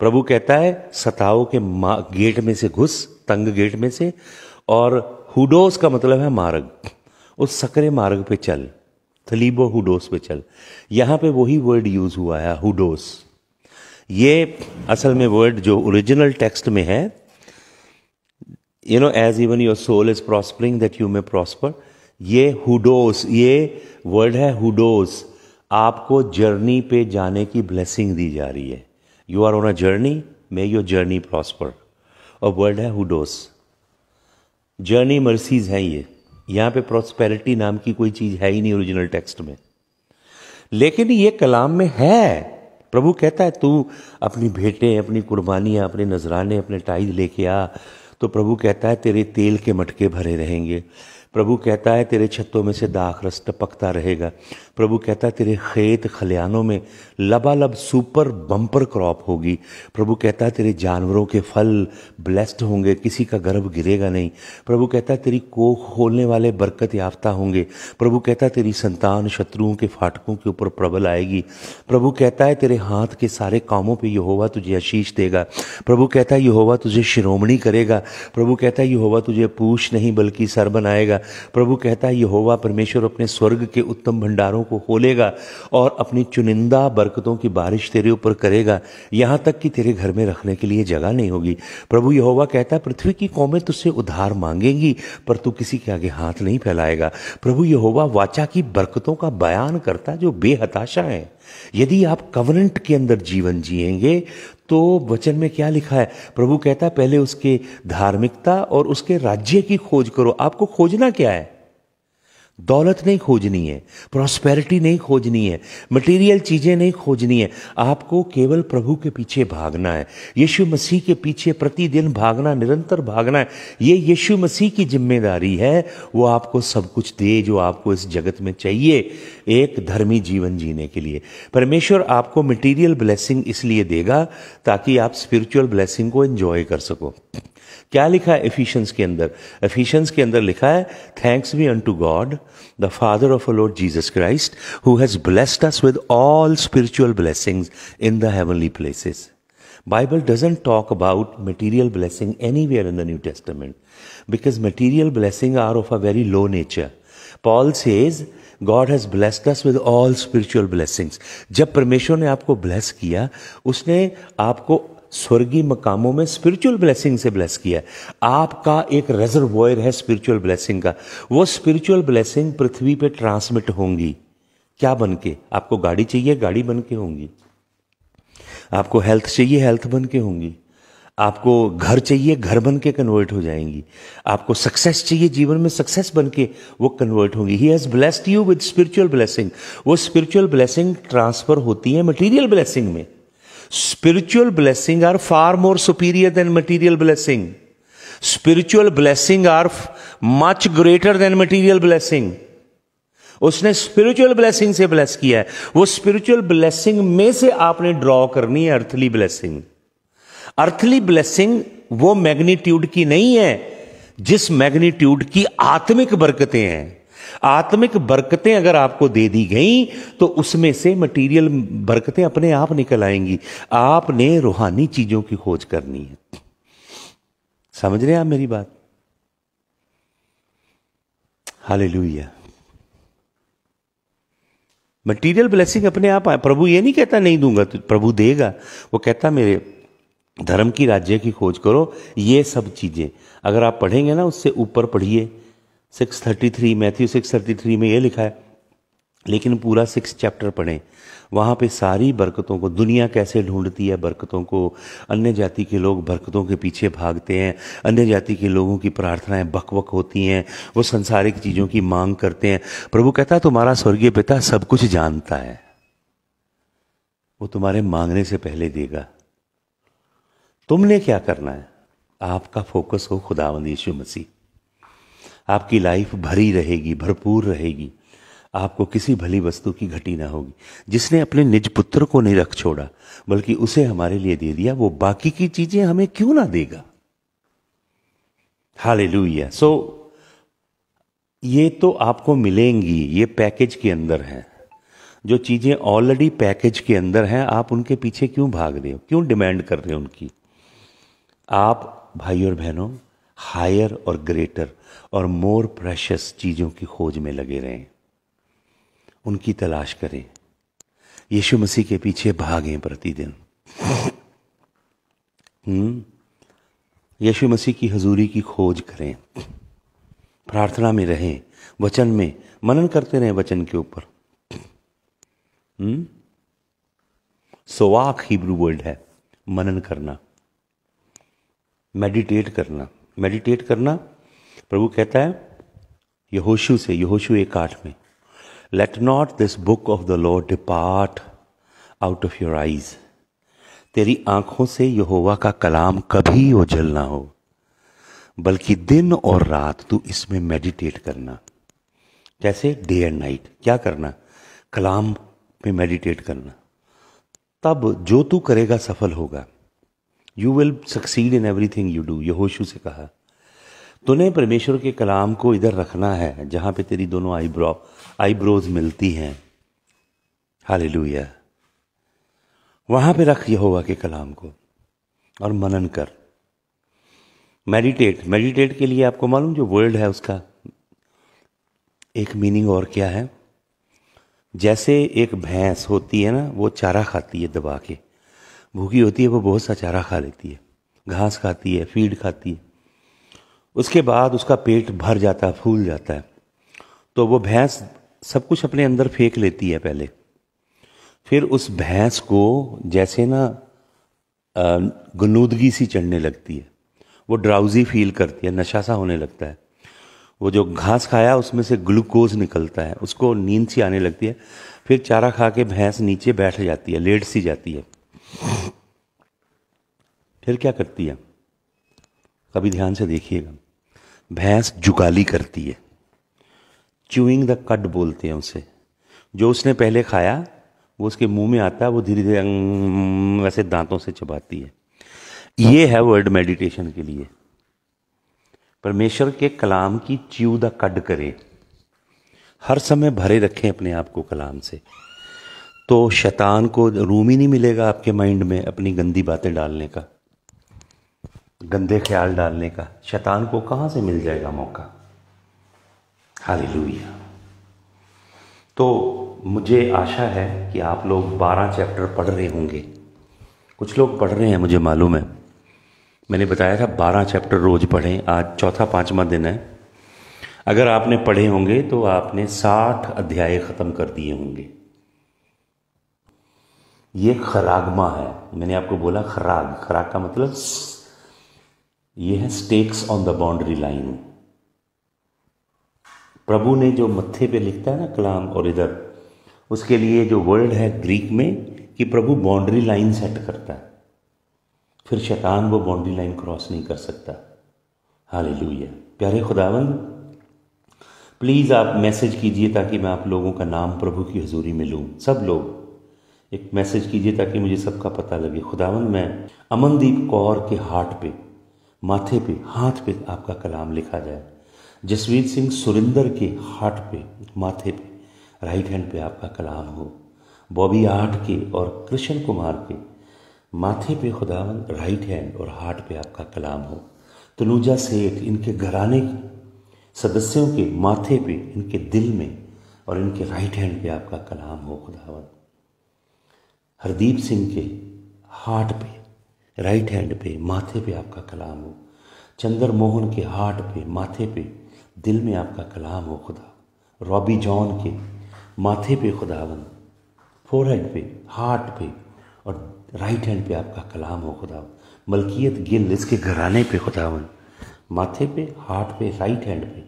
प्रभु कहता है, सताओ के गेट में से घुस, तंग गेट में से, और हुडोस का मतलब है मार्ग। उस सकरे मार्ग पे चल, थलीबो हुडोस पे चल। यहाँ पे वही वर्ड यूज़ हुआ है, हुडोस। ये असल में वर्ड जो ओरिजिनल टेक्स्ट में है you know as even your soul is prospering that you may prosper ये हुडोस, ये वर्ड है हुडोस। आपको जर्नी पे जाने की ब्लेसिंग दी जा रही है। You are on a journey may your journey prosper और वर्ड है हुडोस जर्नी मर्सीज है ये. यहाँ पे प्रॉस्पेरिटी नाम की कोई चीज़ है ही नहीं ओरिजिनल टेक्स्ट में. लेकिन ये कलाम में है. प्रभु कहता है, तू अपनी भेंटें, अपनी कुर्बानियाँ, अपने नजराने, अपने टाइज लेके आ. तो प्रभु कहता है, तेरे तेल के मटके भरे रहेंगे. प्रभु कहता है, तेरे छतों में से दाख रस टपकता रहेगा. प्रभु कहता है, तेरे खेत खलियानों में लबालब सुपर बम्पर क्रॉप होगी। प्रभु कहता है, तेरे जानवरों के फल ब्लेस्ड होंगे, किसी का गर्भ गिरेगा नहीं। प्रभु कहता है, तेरी कोख खोलने वाले बरकत याफ्ता होंगे। प्रभु कहता है, तेरी संतान शत्रुओं के फाटकों के ऊपर प्रबल आएगी। प्रभु कहता है, तेरे हाथ के सारे कामों पर यहोवा तुझे आशीष देगा। प्रभु कहता है, यहोवा तुझे शिरोमणि करेगा। प्रभु कहता है, यहोवा तुझे पूछ नहीं, बल्कि सर बनाएगा। प्रभु कहता है, यहोवा परमेश्वर अपने स्वर्ग के उत्तम भंडारों को खोलेगा और अपनी चुनिंदा की बारिश तेरे ऊपर करेगा, यहाँ तक कि तेरे घर में रखने के लिए जगह नहीं होगी। प्रभु यहोवा कहता है, पृथ्वी की कौमें तुझसे उधार मांगेंगी, पर तू किसी के आगे हाथ नहीं फैलाएगा। प्रभु यहोवा वाचा की बरकतों का बयान करता जो बेहताशा है। यदि आप कवनेंट के अंदर जीवन जिएँगे तो वचन में क्या लिखा है? प्रभु कहता पहले उसके धार्मिकता और उसके राज्य की खोज करो। आपको खोजना क्या है? दौलत नहीं खोजनी है प्रॉस्पेरिटी नहीं खोजनी है मटेरियल चीज़ें नहीं खोजनी है। आपको केवल प्रभु के पीछे भागना है, यीशु मसीह के पीछे प्रतिदिन भागना, निरंतर भागना है। ये यीशु मसीह की ज़िम्मेदारी है, वो आपको सब कुछ दे जो आपको इस जगत में चाहिए, एक धर्मी जीवन जीने के लिए। परमेश्वर आपको मटीरियल ब्लेसिंग इसलिए देगा ताकि आप स्पिरिचुअल ब्लेसिंग को एंजॉय कर सको। क्या लिखा है एफिशियंस के अंदर? एफिशियंस के अंदर लिखा है thanks be unto God the Father of a Lord Jesus Christ who has blessed us with all spiritual blessings in the heavenly places Bible doesn't talk about material blessing anywhere in the New Testament because material blessing are of a very low nature Paul says God has blessed us with all spiritual blessings जब परमेश्वर ने आपको bless किया, उसने आपको स्वर्गीय मकामों में spiritual blessing से ब्लेस किया आपका एक रेजर्वॉयर है स्पिरिचुअल ब्लेसिंग का। वो स्पिरिचुअल ब्लेसिंग पृथ्वी पे ट्रांसमिट होंगी। क्या बन के आपको गाड़ी चाहिए, गाड़ी बन के होंगी। आपको हेल्थ चाहिए हेल्थ बन के होंगी। आपको घर चाहिए, घर बन के कन्वर्ट हो जाएँगी। आपको सक्सेस चाहिए, जीवन में सक्सेस बन के वो कन्वर्ट होंगी। He has blessed you with spiritual blessing वो स्पिरिचुअल ब्लेसिंग ट्रांसफ़र होती है मटीरियल ब्लेसिंग में। Spiritual blessing are far more superior than material blessing spiritual blessing are much greater than material blessing उसने spiritual blessing से bless किया है। वो spiritual blessing में से आपने ड्रॉ करनी है अर्थली ब्लेसिंग अर्थली ब्लेसिंग वो मैग्नीट्यूड की नहीं है, जिस मैग्नीट्यूड की आत्मिक बरकतें हैं। आत्मिक बरकतें अगर आपको दे दी गई तो उसमें से मटेरियल बरकतें अपने आप निकल आएँगी। आपने रूहानी चीज़ों की खोज करनी है। समझ रहे हैं आप मेरी बात? हाले मटीरियल ब्लेसिंग अपने आप प्रभु ये नहीं कहता, नहीं दूँगा तो प्रभु देगा। वो कहता, मेरे धर्म की राज्य की खोज करो, ये सब चीज़ें। अगर आप पढ़ेंगे ना, उससे ऊपर पढ़िए। Six thirty three, Matthew six thirty three में ये लिखा है, लेकिन पूरा सिक्स चैप्टर पढ़ें। वहाँ पे सारी बरकतों को, दुनिया कैसे ढूंढती है बरकतों को, अन्य जाति के लोग बरकतों के पीछे भागते हैं, अन्य जाति के लोगों की प्रार्थनाएँ बक बकवक होती हैं, वो संसारिक चीज़ों की मांग करते हैं। प्रभु कहता तुम्हारा स्वर्गीय पिता सब कुछ जानता है। वो तुम्हारे मांगने से पहले देगा। तुमने क्या करना है? आपका फोकस हो खुदावंद यीशु मसीह। आपकी लाइफ भरी रहेगी, भरपूर रहेगी। आपको किसी भली वस्तु की घटी ना होगी। जिसने अपने निज पुत्र को नहीं रख छोड़ा, बल्कि उसे हमारे लिए दे दिया, वो बाकी की चीज़ें हमें क्यों ना देगा? हाले सो ये तो आपको मिलेंगी, ये पैकेज के अंदर है। जो चीज़ें ऑलरेडी पैकेज के अंदर हैं, आप उनके पीछे क्यों भाग रहे हो? क्यों डिमांड कर रहे हो उनकी? आप भाई और बहनों हायर और ग्रेटर और मोर प्रेशस चीज़ों की खोज में लगे रहें। उनकी तलाश करें। यीशु मसीह के पीछे भागें प्रतिदिन। हम्म? यीशु मसीह की हजूरी की खोज करें। प्रार्थना में रहें। वचन में मनन करते रहें वचन के ऊपर। हम्म? सोवाक हिब्रू वर्ड है, मनन करना। मेडिटेट करना। मेडिटेट करना। प्रभु कहता है, यहोशु से, यहोशु एक आठ में let not this book of the law depart out of your eyes तेरी आँखों से यहोवा का कलाम कभी ओझल ना हो, बल्कि दिन और रात तू इसमें मेडिटेट करना। जैसे डे एंड नाइट क्या करना? कलाम में मेडिटेट करना। तब जो तू करेगा, सफल होगा। You will succeed in everything you do यहोशू से कहा। तूने परमेश्वर के कलाम को इधर रखना है, जहाँ पे तेरी दोनों आईब्रो आईब्रोज मिलती हैं। हाले वहाँ पे रख यहोवा के कलाम को और मनन कर। मेडिटेट मेडिटेट के लिए आपको मालूम जो वर्ल्ड है उसका? एक मीनिंग और क्या है? जैसे एक भैंस होती है ना, वो चारा खाती है दबा के। भूखी होती है, वो बहुत सा चारा खा लेती है, घास खाती है, फ़ीड खाती है। उसके बाद उसका पेट भर जाता है, फूल जाता है। तो वो भैंस सब कुछ अपने अंदर फेंक लेती है पहले। फिर उस भैंस को जैसे ना गनूदगी सी चढ़ने लगती है। वो ड्राउजी फील करती है, नशा सा होने लगता है। वो जो घास खाया, उसमें से ग्लूकोज निकलता है, उसको नींद सी आने लगती है। फिर चारा खा के भैंस नीचे बैठ जाती है, लेट सी जाती है। फिर क्या करती है? कभी ध्यान से देखिएगा। भैंस जुगाली करती है। च्यूइंग द कट बोलते हैं उसे। जो उसने पहले खाया, वो उसके मुँह में आता है, वो धीरे धीरे वैसे दांतों से चबाती है। ये है वर्ड मेडिटेशन के लिए। परमेश्वर के कलाम की च्यू द कड करें। हर समय भरे रखें अपने आप को कलाम से। तो शैतान को रूम ही नहीं मिलेगा आपके माइंड में अपनी गंदी बातें डालने का, गंदे ख्याल डालने का। शैतान को कहाँ से मिल जाएगा मौका? हाली तो मुझे आशा है कि आप लोग बारह चैप्टर पढ़ रहे होंगे। कुछ लोग पढ़ रहे हैं, मुझे मालूम है। मैंने बताया था बारह चैप्टर रोज पढ़ें, आज चौथा पांचवा दिन है। अगर आपने पढ़े होंगे तो आपने साठ अध्याय ख़त्म कर दिए होंगे। ये खरागमा है। मैंने आपको बोला खराग। खराग का मतलब ये है stakes on the boundary line प्रभु ने जो मत्थे पे लिखता है ना कलाम और इधर, उसके लिए जो वर्ड है ग्रीक में कि प्रभु बाउंड्री लाइन सेट करता है। फिर शैतान वो बाउंड्री लाइन क्रॉस नहीं कर सकता। हाल प्यारे खुदावंद प्लीज़ आप मैसेज कीजिए ताकि मैं आप लोगों का नाम प्रभु की हजूरी में लूँ। सब लोग एक मैसेज कीजिए ताकि मुझे सबका पता लगे। खुदावंद, मैं अमनदीप कौर के हार्ट पे, माथे पे, हाथ पे आपका कलाम लिखा जाए। जसवीर सिंह सुरिंदर के हार्ट पे, माथे पे, राइट हैंड पे आपका कलाम हो। बॉबी आर्ट के और कृष्ण कुमार के माथे पे खुदावन राइट हैंड और हार्ट पे आपका कलाम हो। तनुजा सेठ, इनके घराने के सदस्यों के माथे पे, इनके दिल में और इनके राइट हैंड पे आपका कलाम हो खुदावन हरदीप सिंह के हार्ट पे राइट हैंड पे, माथे पे आपका कलाम हो। चंद्र मोहन के हार्ट पे, माथे पे, दिल में आपका कलाम हो, खुदा। रॉबी जॉन के माथे पे, खुदावन। फोरहेड पे हार्ट पे और राइट हैंड पे आपका कलाम हो, खुदा। मलकियत गिल इसके घराने पे, खुदावन। माथे पे हार्ट पे राइट हैंड पे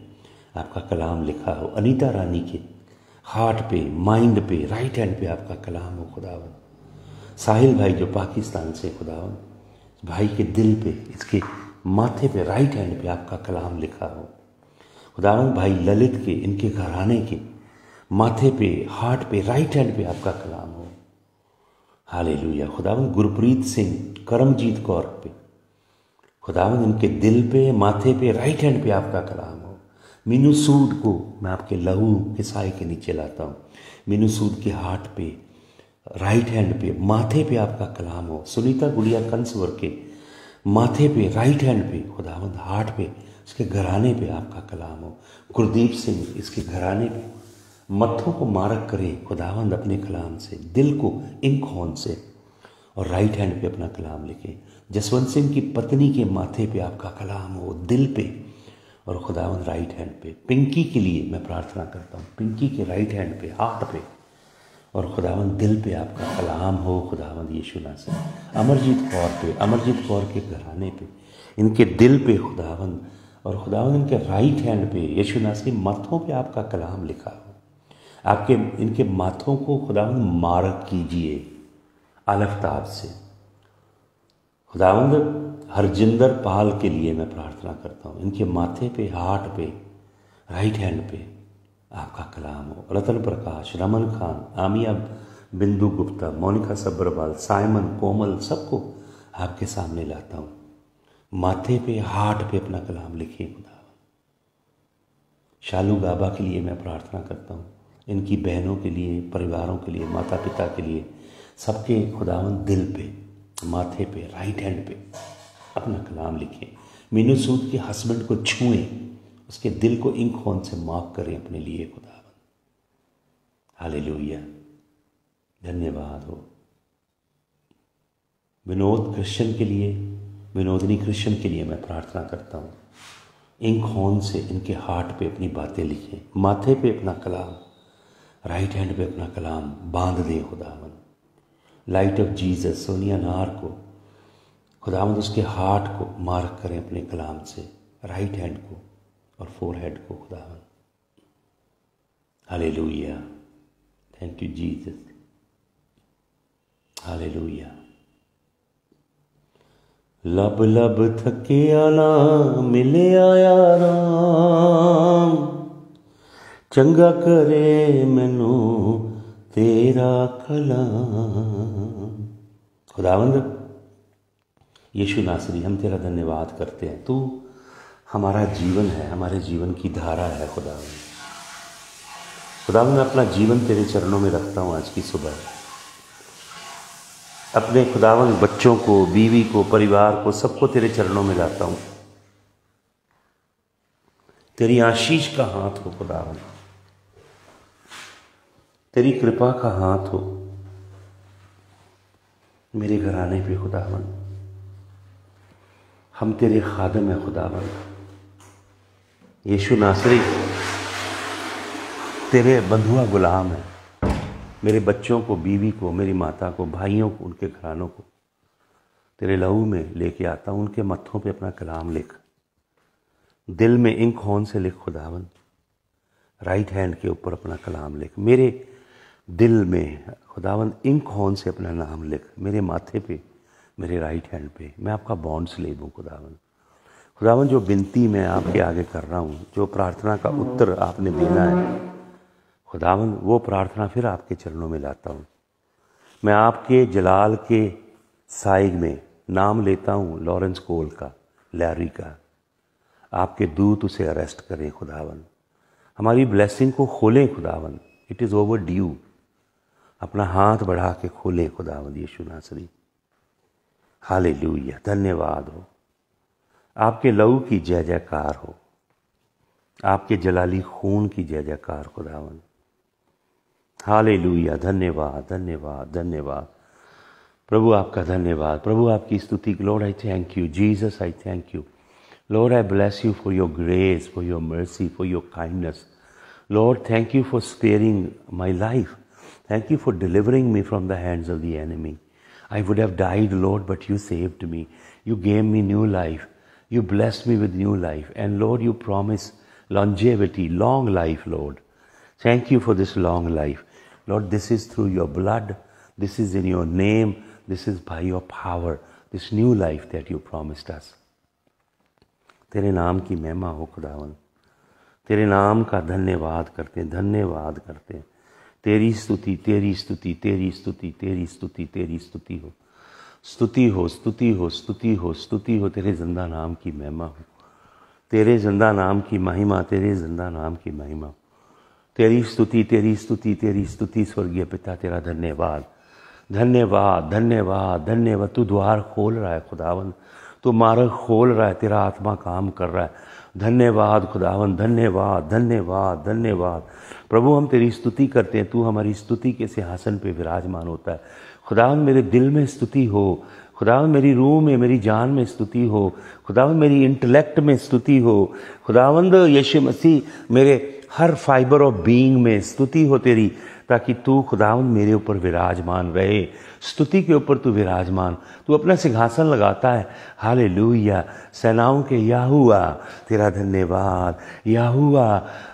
आपका कलाम लिखा हो। अनीता रानी के हार्ट पे माइंड पे राइट हैंड पे आपका कलाम हो, खुदावन। साहिल भाई जो पाकिस्तान से खुदावन भाई के दिल पे, इसके माथे पे राइट हैंड पे आपका कलाम लिखा हो। खुदावन भाई ललित के, इनके घराने के माथे पे हार्ट पे राइट हैंड पे आपका कलाम हो। हाले लुया खुदावन गुरप्रीत सिंह, करमजीत कौर पे। खुदावन इनके दिल पे, माथे पे राइट हैंड पे आपका कलाम हो। मीनू सूद को मैं आपके लहू के साय के नीचे लाता हूँ। मीनू सूद के हाथ पे राइट हैंड पे, माथे पे आपका कलाम हो। सुनीता गुड़िया कंसवर के माथे पे, राइट हैंड पे, खुदावंद हार्ट पे इसके घराने पे आपका कलाम हो। गुरदीप सिंह, इसके घराने पे। मत्थों को मारक करे, खुदावंद अपने कलाम से, दिल को इंक होन से, और राइट हैंड पे अपना कलाम लिखे। जसवंत सिंह की पत्नी के माथे पे आपका कलाम हो, दिल पे, और खुदावंद राइट हैंड पे। पिंकी के लिए मैं प्रार्थना करता हूँ, पिंकी के राइट हैंड पे, हाथ पे। और खुदावंद दिल पे आपका कलाम हो, खुदावंद यीशु से अमरजीत कौर पे, अमरजीत कौर के घराने पे, इनके दिल पे खुदावंद और खुदावंद इनके राइट हैंड पे, यीशु नासरी माथों पे आपका कलाम लिखा हो। आपके, इनके माथों को खुदावंद मारक कीजिए, अलफ्ताब से। खुदावंद हरजिंदर पाल के लिए मैं प्रार्थना करता हूँ। इनके माथे पे हार्ट पे राइट हैंड पे आपका कलाम हो। रतन प्रकाश, रमन खान, आमिया बिंदु गुप्ता, मोनिका सब्रवाल, साइमन, कोमल, सबको आपके सामने लाता हूँ। माथे पे, हार्ट पे अपना कलाम लिखिए खुदा। शालू गाबा के लिए मैं प्रार्थना करता हूँ। इनकी बहनों के लिए, परिवारों के लिए माता पिता के लिए, सबके खुदावन दिल पे, माथे पे राइट हैंड पे अपना कलाम लिखें मीनू सूद के हस्बैंड को छुएँ। उसके दिल को इंक होन से माफ़ करें अपने लिए, खुदावन। हाले धन्यवाद हो। विनोद कृष्ण के लिए, विनोदनी कृष्ण के लिए मैं प्रार्थना करता हूँ। इंक होन से इनके हार्ट पे अपनी बातें लिखें, माथे पे अपना कलाम, राइट हैंड पे अपना कलाम बाँध दे, खुदावन। लाइट ऑफ़ जीसस सोनिया नार को खुदावंद उसके हार्ट को मार्क करें अपने कलाम से, राइट हैंड को। और फोर हेड को खुदावन। हाले लुया थैंक यू जीसस हाले लुया लब लब थके आना, मिले आया राम। चंगा करे मैनू तेरा कलाम। खुदावंद, यीशु नासरी, हम तेरा धन्यवाद करते हैं। तू हमारा जीवन है, हमारे जीवन की धारा है खुदावंद खुदावंद मैं अपना जीवन तेरे चरणों में रखता हूँ आज की सुबह। अपने खुदावन बच्चों को, बीवी को, परिवार को, सबको तेरे चरणों में लाता हूँ। तेरी आशीष का हाथ हो खुदावन तेरी कृपा का हाथ हो मेरे घराने पे खुदावन हम तेरे खादम है खुदावन यीशु नासरी, तेरे बंधुआ गुलाम है। मेरे बच्चों को, बीवी को, मेरी माता को, भाइयों को, उनके घरानों को। तेरे लहू में लेके आता हूँ, उनके मत्थों पे अपना कलाम लिख। दिल में इंक होन से लिख खुदावन। राइट हैंड के ऊपर अपना कलाम लिख। मेरे दिल में, खुदावन, इंक होन से अपना नाम लिख। मेरे माथे पे, मेरे राइट हैंड पे। मैं आपका बॉन्ड्स ले दूँ खुदावन। खुदावन, जो बिनती मैं आपके आगे कर रहा हूँ, जो प्रार्थना का उत्तर आपने देना है, खुदावन, वो प्रार्थना फिर आपके चरणों में लाता हूँ। मैं आपके जलाल के साइग में नाम लेता हूँ, लॉरेंस कोल का, लैरी का। आपके दूत उसे अरेस्ट करें, खुदावन। हमारी ब्लेसिंग को खोलें, खुदावन। इट इज़ ओवर ड्यू अपना हाथ बढ़ा के खोलें, खुदावन, यीशु नासरी। हाले धन्यवाद हो। आपके लहू की जय जयकार हो आपके जलाली खून की जय जयकार खुदावन हाले धन्यवाद धन्यवाद धन्यवाद प्रभु आपका धन्यवाद प्रभु आपकी स्तुति Lord I thank you Jesus I thank you Lord, I bless you for your grace, for your mercy, for your kindness. Lord, thank you for sparing my life. Thank you for delivering me from the hands of the enemy. I would have died, Lord, but you saved me. You gave me new life. You blessed me with new life. And Lord, you promise longevity, long life, Lord. Thank you for this long life. Lord, this is through your blood. This is in your name. This is by your power. This new life that you promised us. तेरे नाम की महिमा हो खुदावन तेरे नाम का धन्यवाद करते हैं धन्यवाद करते हैं तेरी स्तुति तेरी स्तुति तेरी स्तुति तेरी स्तुति तेरी स्तुति हो स्तुति हो स्तुति हो स्तुति हो स्तुति हो, तेरे ज़िंदा नाम की महिमा हो। तेरे ज़िंदा नाम की महिमा, तेरे ज़िंदा नाम की महिमा तेरी स्तुति तेरी स्तुति तेरी स्तुति, स्वर्गीय पिता, तेरा धन्यवाद। धन्यवाद धन्यवाद धन्यवाद। तू द्वार खोल रहा है, खुदावन। तो मार्ग खोल रहा है, तेरा आत्मा काम कर रहा है। धन्यवाद, खुदावन, धन्यवाद धन्यवाद धन्यवाद। प्रभु, हम तेरी स्तुति करते हैं। तू हमारी स्तुति के सिंहासन पे विराजमान होता है। खुदावन मेरे दिल में स्तुति हो, खुदा मेरी रूह में, मेरी जान में स्तुति हो, खुदा मेरी इंटेलेक्ट में स्तुति हो, खुदावंद यशु मसीह, मेरे हर फाइबर ऑफ़ बीइंग में स्तुति हो तेरी, ताकि तू खुदावंद मेरे ऊपर विराजमान रहे। स्तुति के ऊपर तू विराजमान। तू अपना सिंहासन लगाता है हाले लुया सेनाओं के याहुआ तेरा धन्यवाद Yahuah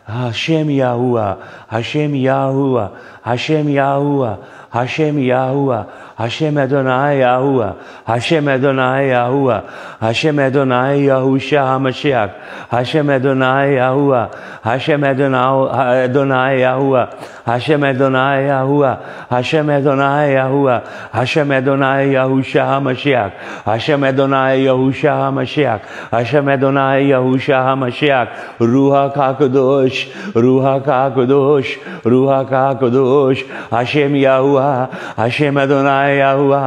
HaShem Yahuah HaShem Yahuah HaShem Yahuah HaShem Yahuah HaShem Adonai Yahuah HaShem Adonai Yahuah HaShem Adonai Yahusha HaMashiach HaShem Adonai Yahuah HaShem Adonai Yahuah HaShem Adonai Yahuah HaShem Adonai Yahuah HaShem Adonai Yahusha Mashiach HaShem Adonai है Yahusha मशियाक HaShem एदोना यहूशाह मशियाक रूहा काक दोष रूहा काक दोष रूहा काक दोष हशम या हुआ हशम दोना है या हुआ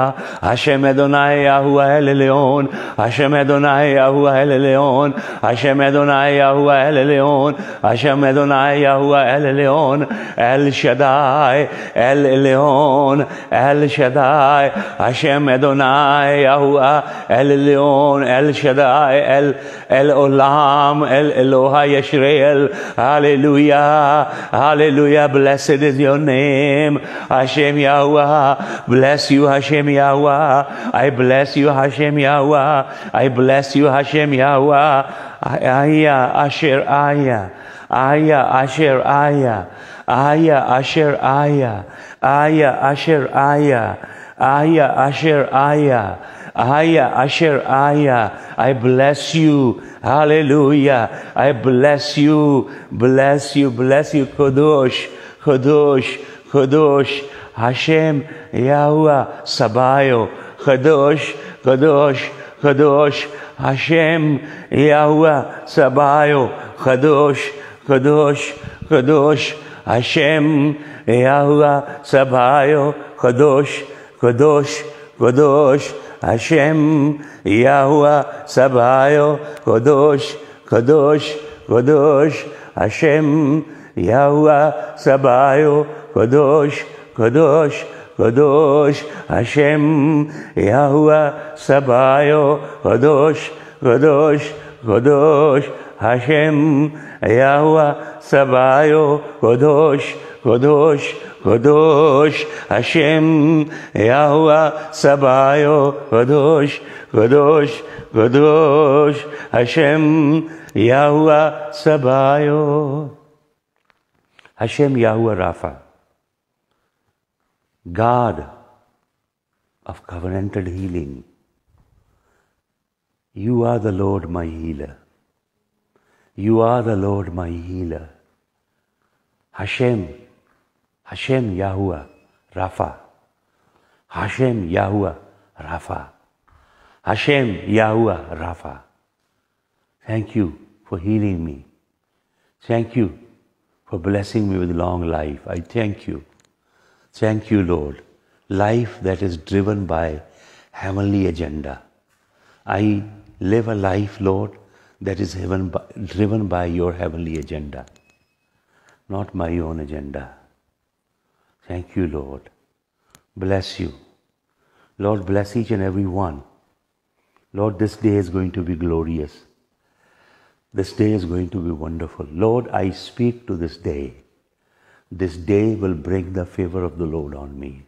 हशम एदोना या हुआ है ले लेन हशम एदोना है या हुआ है ले लेन हशम एदोना है या हुआ है ले लेन हशम एदोना है या हुआ है ले लेन El Shaddai L lane El Shaddai HaShem Adonai Adonai Yahuwah El Leon El Shaddai El El Olam El Eloha Yisrael Hallelujah Hallelujah. Blessed is your name Hashem Yahuwah. Bless you Hashem Yahuwah. I bless you Hashem Yahuwah. I bless you Hashem Yahuwah. Aya Asher Aya. Aya Asher Aya. Aya Asher Aya. Aya Asher Aya. Aya, Asher, Aya. Aya, Asher, Aya. I bless you. Hallelujah. I bless you. Bless you. Bless you. Kodosh. Kodosh. Kodosh. Hashem Yahuwah Sabayo Kadosh Kadosh Kadosh Hashem Yahuwah Sabayo Kadosh Kadosh Kadosh Hashem Yahuwah Sabayo Kadosh Kadosh Kadosh Hashem Yahuwah Sabayo Kadosh Kadosh Kadosh Hashem Yahuwah Sabayo Kadosh Kadosh, Kadosh, Hashem, Yahuwah, Sabayo, Kadosh, Kadosh, Kadosh, Hashem, Yahuwah Sabayo Kodosh Kodosh Kodosh Hashem Yahuwah Sabayo Kodosh Kodosh Kodosh Hashem Yahuwah Sabayo Hashem Yahuwah Rapha God of covenantal healing you are the Lord my healer. You are the Lord my healer. Hashem, Hashem Yahuwah, Rapha. Hashem Yahuwah, Rapha. Hashem Yahuwah, Rapha. Thank you for healing me. Thank you for blessing me with long life. I thank you. Thank you, Lord. Life that is driven by heavenly agenda. I live a life, Lord, that is driven by your heavenly agenda, not my own agenda. Thank you, Lord. Bless you. Lord, bless each and every one. Lord, this day is going to be glorious. This day is going to be wonderful. Lord, I speak to this day. This day will bring the favor of the Lord on me.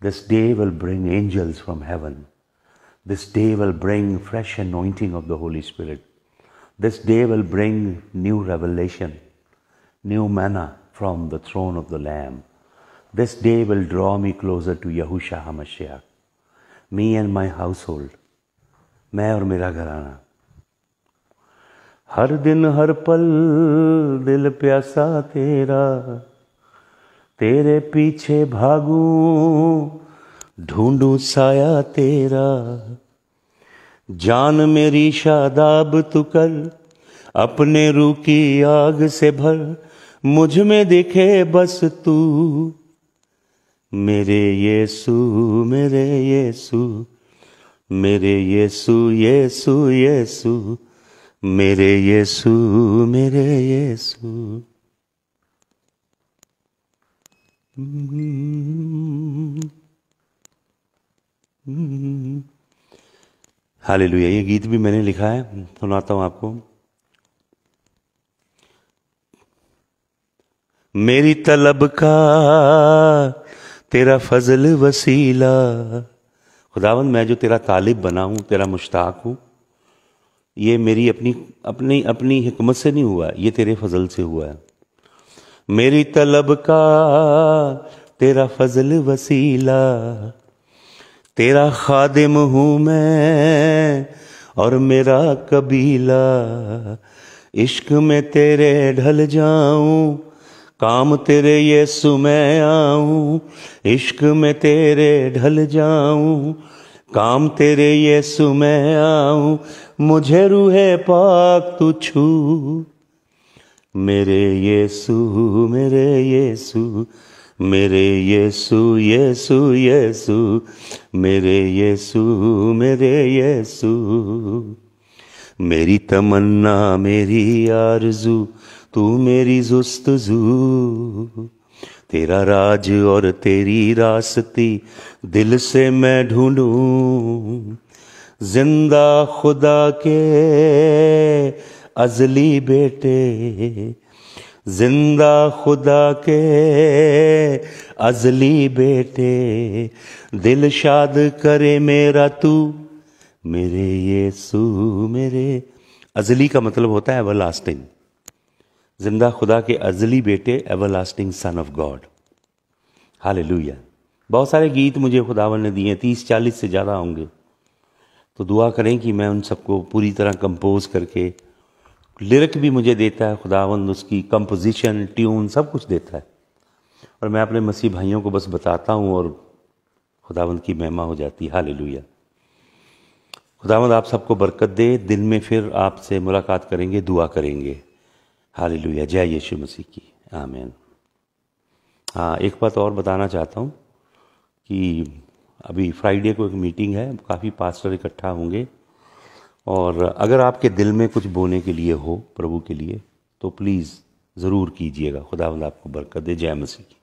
This day will bring angels from heaven this day will bring fresh anointing of the Holy Spirit. This day will bring new revelation, new manna from the throne of the Lamb. This day will draw me closer to Yahusha HaMashiach. Me and my household. मैं और मेरा घराना हर दिन हर पल दिल प्यासा तेरा, तेरे पीछे भागूं, ढूंढू साया तेरा जान मेरी शादाब तू कर, अपने रू की आग से भर, मुझमें दिखे बस तू मेरे येसु मेरे येसु मेरे येसु येसु येसु, मेरे येसु, मेरे mm-hmm. हाले ये गीत भी मैंने लिखा है, सुनाता हूँ आपको मेरी तलब का तेरा फजल वसीला। खुदावन मैं जो तेरा तालिब बना हूँ, तेरा मुश्ताक हूँ, ये मेरी अपनी अपनी अपनी हिकमत से नहीं हुआ, ये तेरे फजल से हुआ है। मेरी तलब का तेरा फजल वसीला। तेरा खादिम हूँ मैं और मेरा कबीला। इश्क में तेरे ढल जाऊँ काम तेरे ये मैं आऊँ, इश्क में तेरे ढल जाऊँ, काम तेरे ये मैं आऊँ, मुझे रूहे पाक तू छू। मेरे येसु मेरे येसु मेरे येसु येसु येसु मेरे येसु मेरे येसु मेरी तमन्ना, मेरी आरज़ू तू मेरी जुस्तजू। तेरा राज और तेरी रास्ती दिल से मैं ढूंढूं। ज़िंदा खुदा के अजली बेटे, ज़िंदा खुदा के अजली बेटे, दिल शाद करे मेरा तू, मेरे ये सू मेरे। अजली का मतलब होता है एवर लास्टिंग। ज़िंदा खुदा के अजली बेटे everlasting son of God हाल बहुत सारे गीत मुझे खुदावन ने दिए तीस, चालीस से ज़्यादा होंगे। तो दुआ करें कि मैं उन सबको पूरी तरह कंपोज करके लिरिक भी मुझे देता है खुदावंद उसकी कंपोजिशन ट्यून सब कुछ देता है। और मैं अपने मसीह भाइयों को बस बताता हूँ और खुदावंद की महिमा हो जाती है। हाल खुदावंद आप सबको बरकत दे, दिन में फिर आपसे मुलाकात करेंगे, दुआ करेंगे। हाल जय यीशु मसीह की। आमीन। हाँ एक बात और बताना चाहता हूँ कि अभी फ्राइडे को एक मीटिंग है, काफ़ी पास्टर इकट्ठा होंगे। और अगर आपके दिल में कुछ बोने के लिए हो, प्रभु के लिए तो प्लीज़ ज़रूर कीजिएगा। खुदा आपको बरकत दे। जय मसीह की।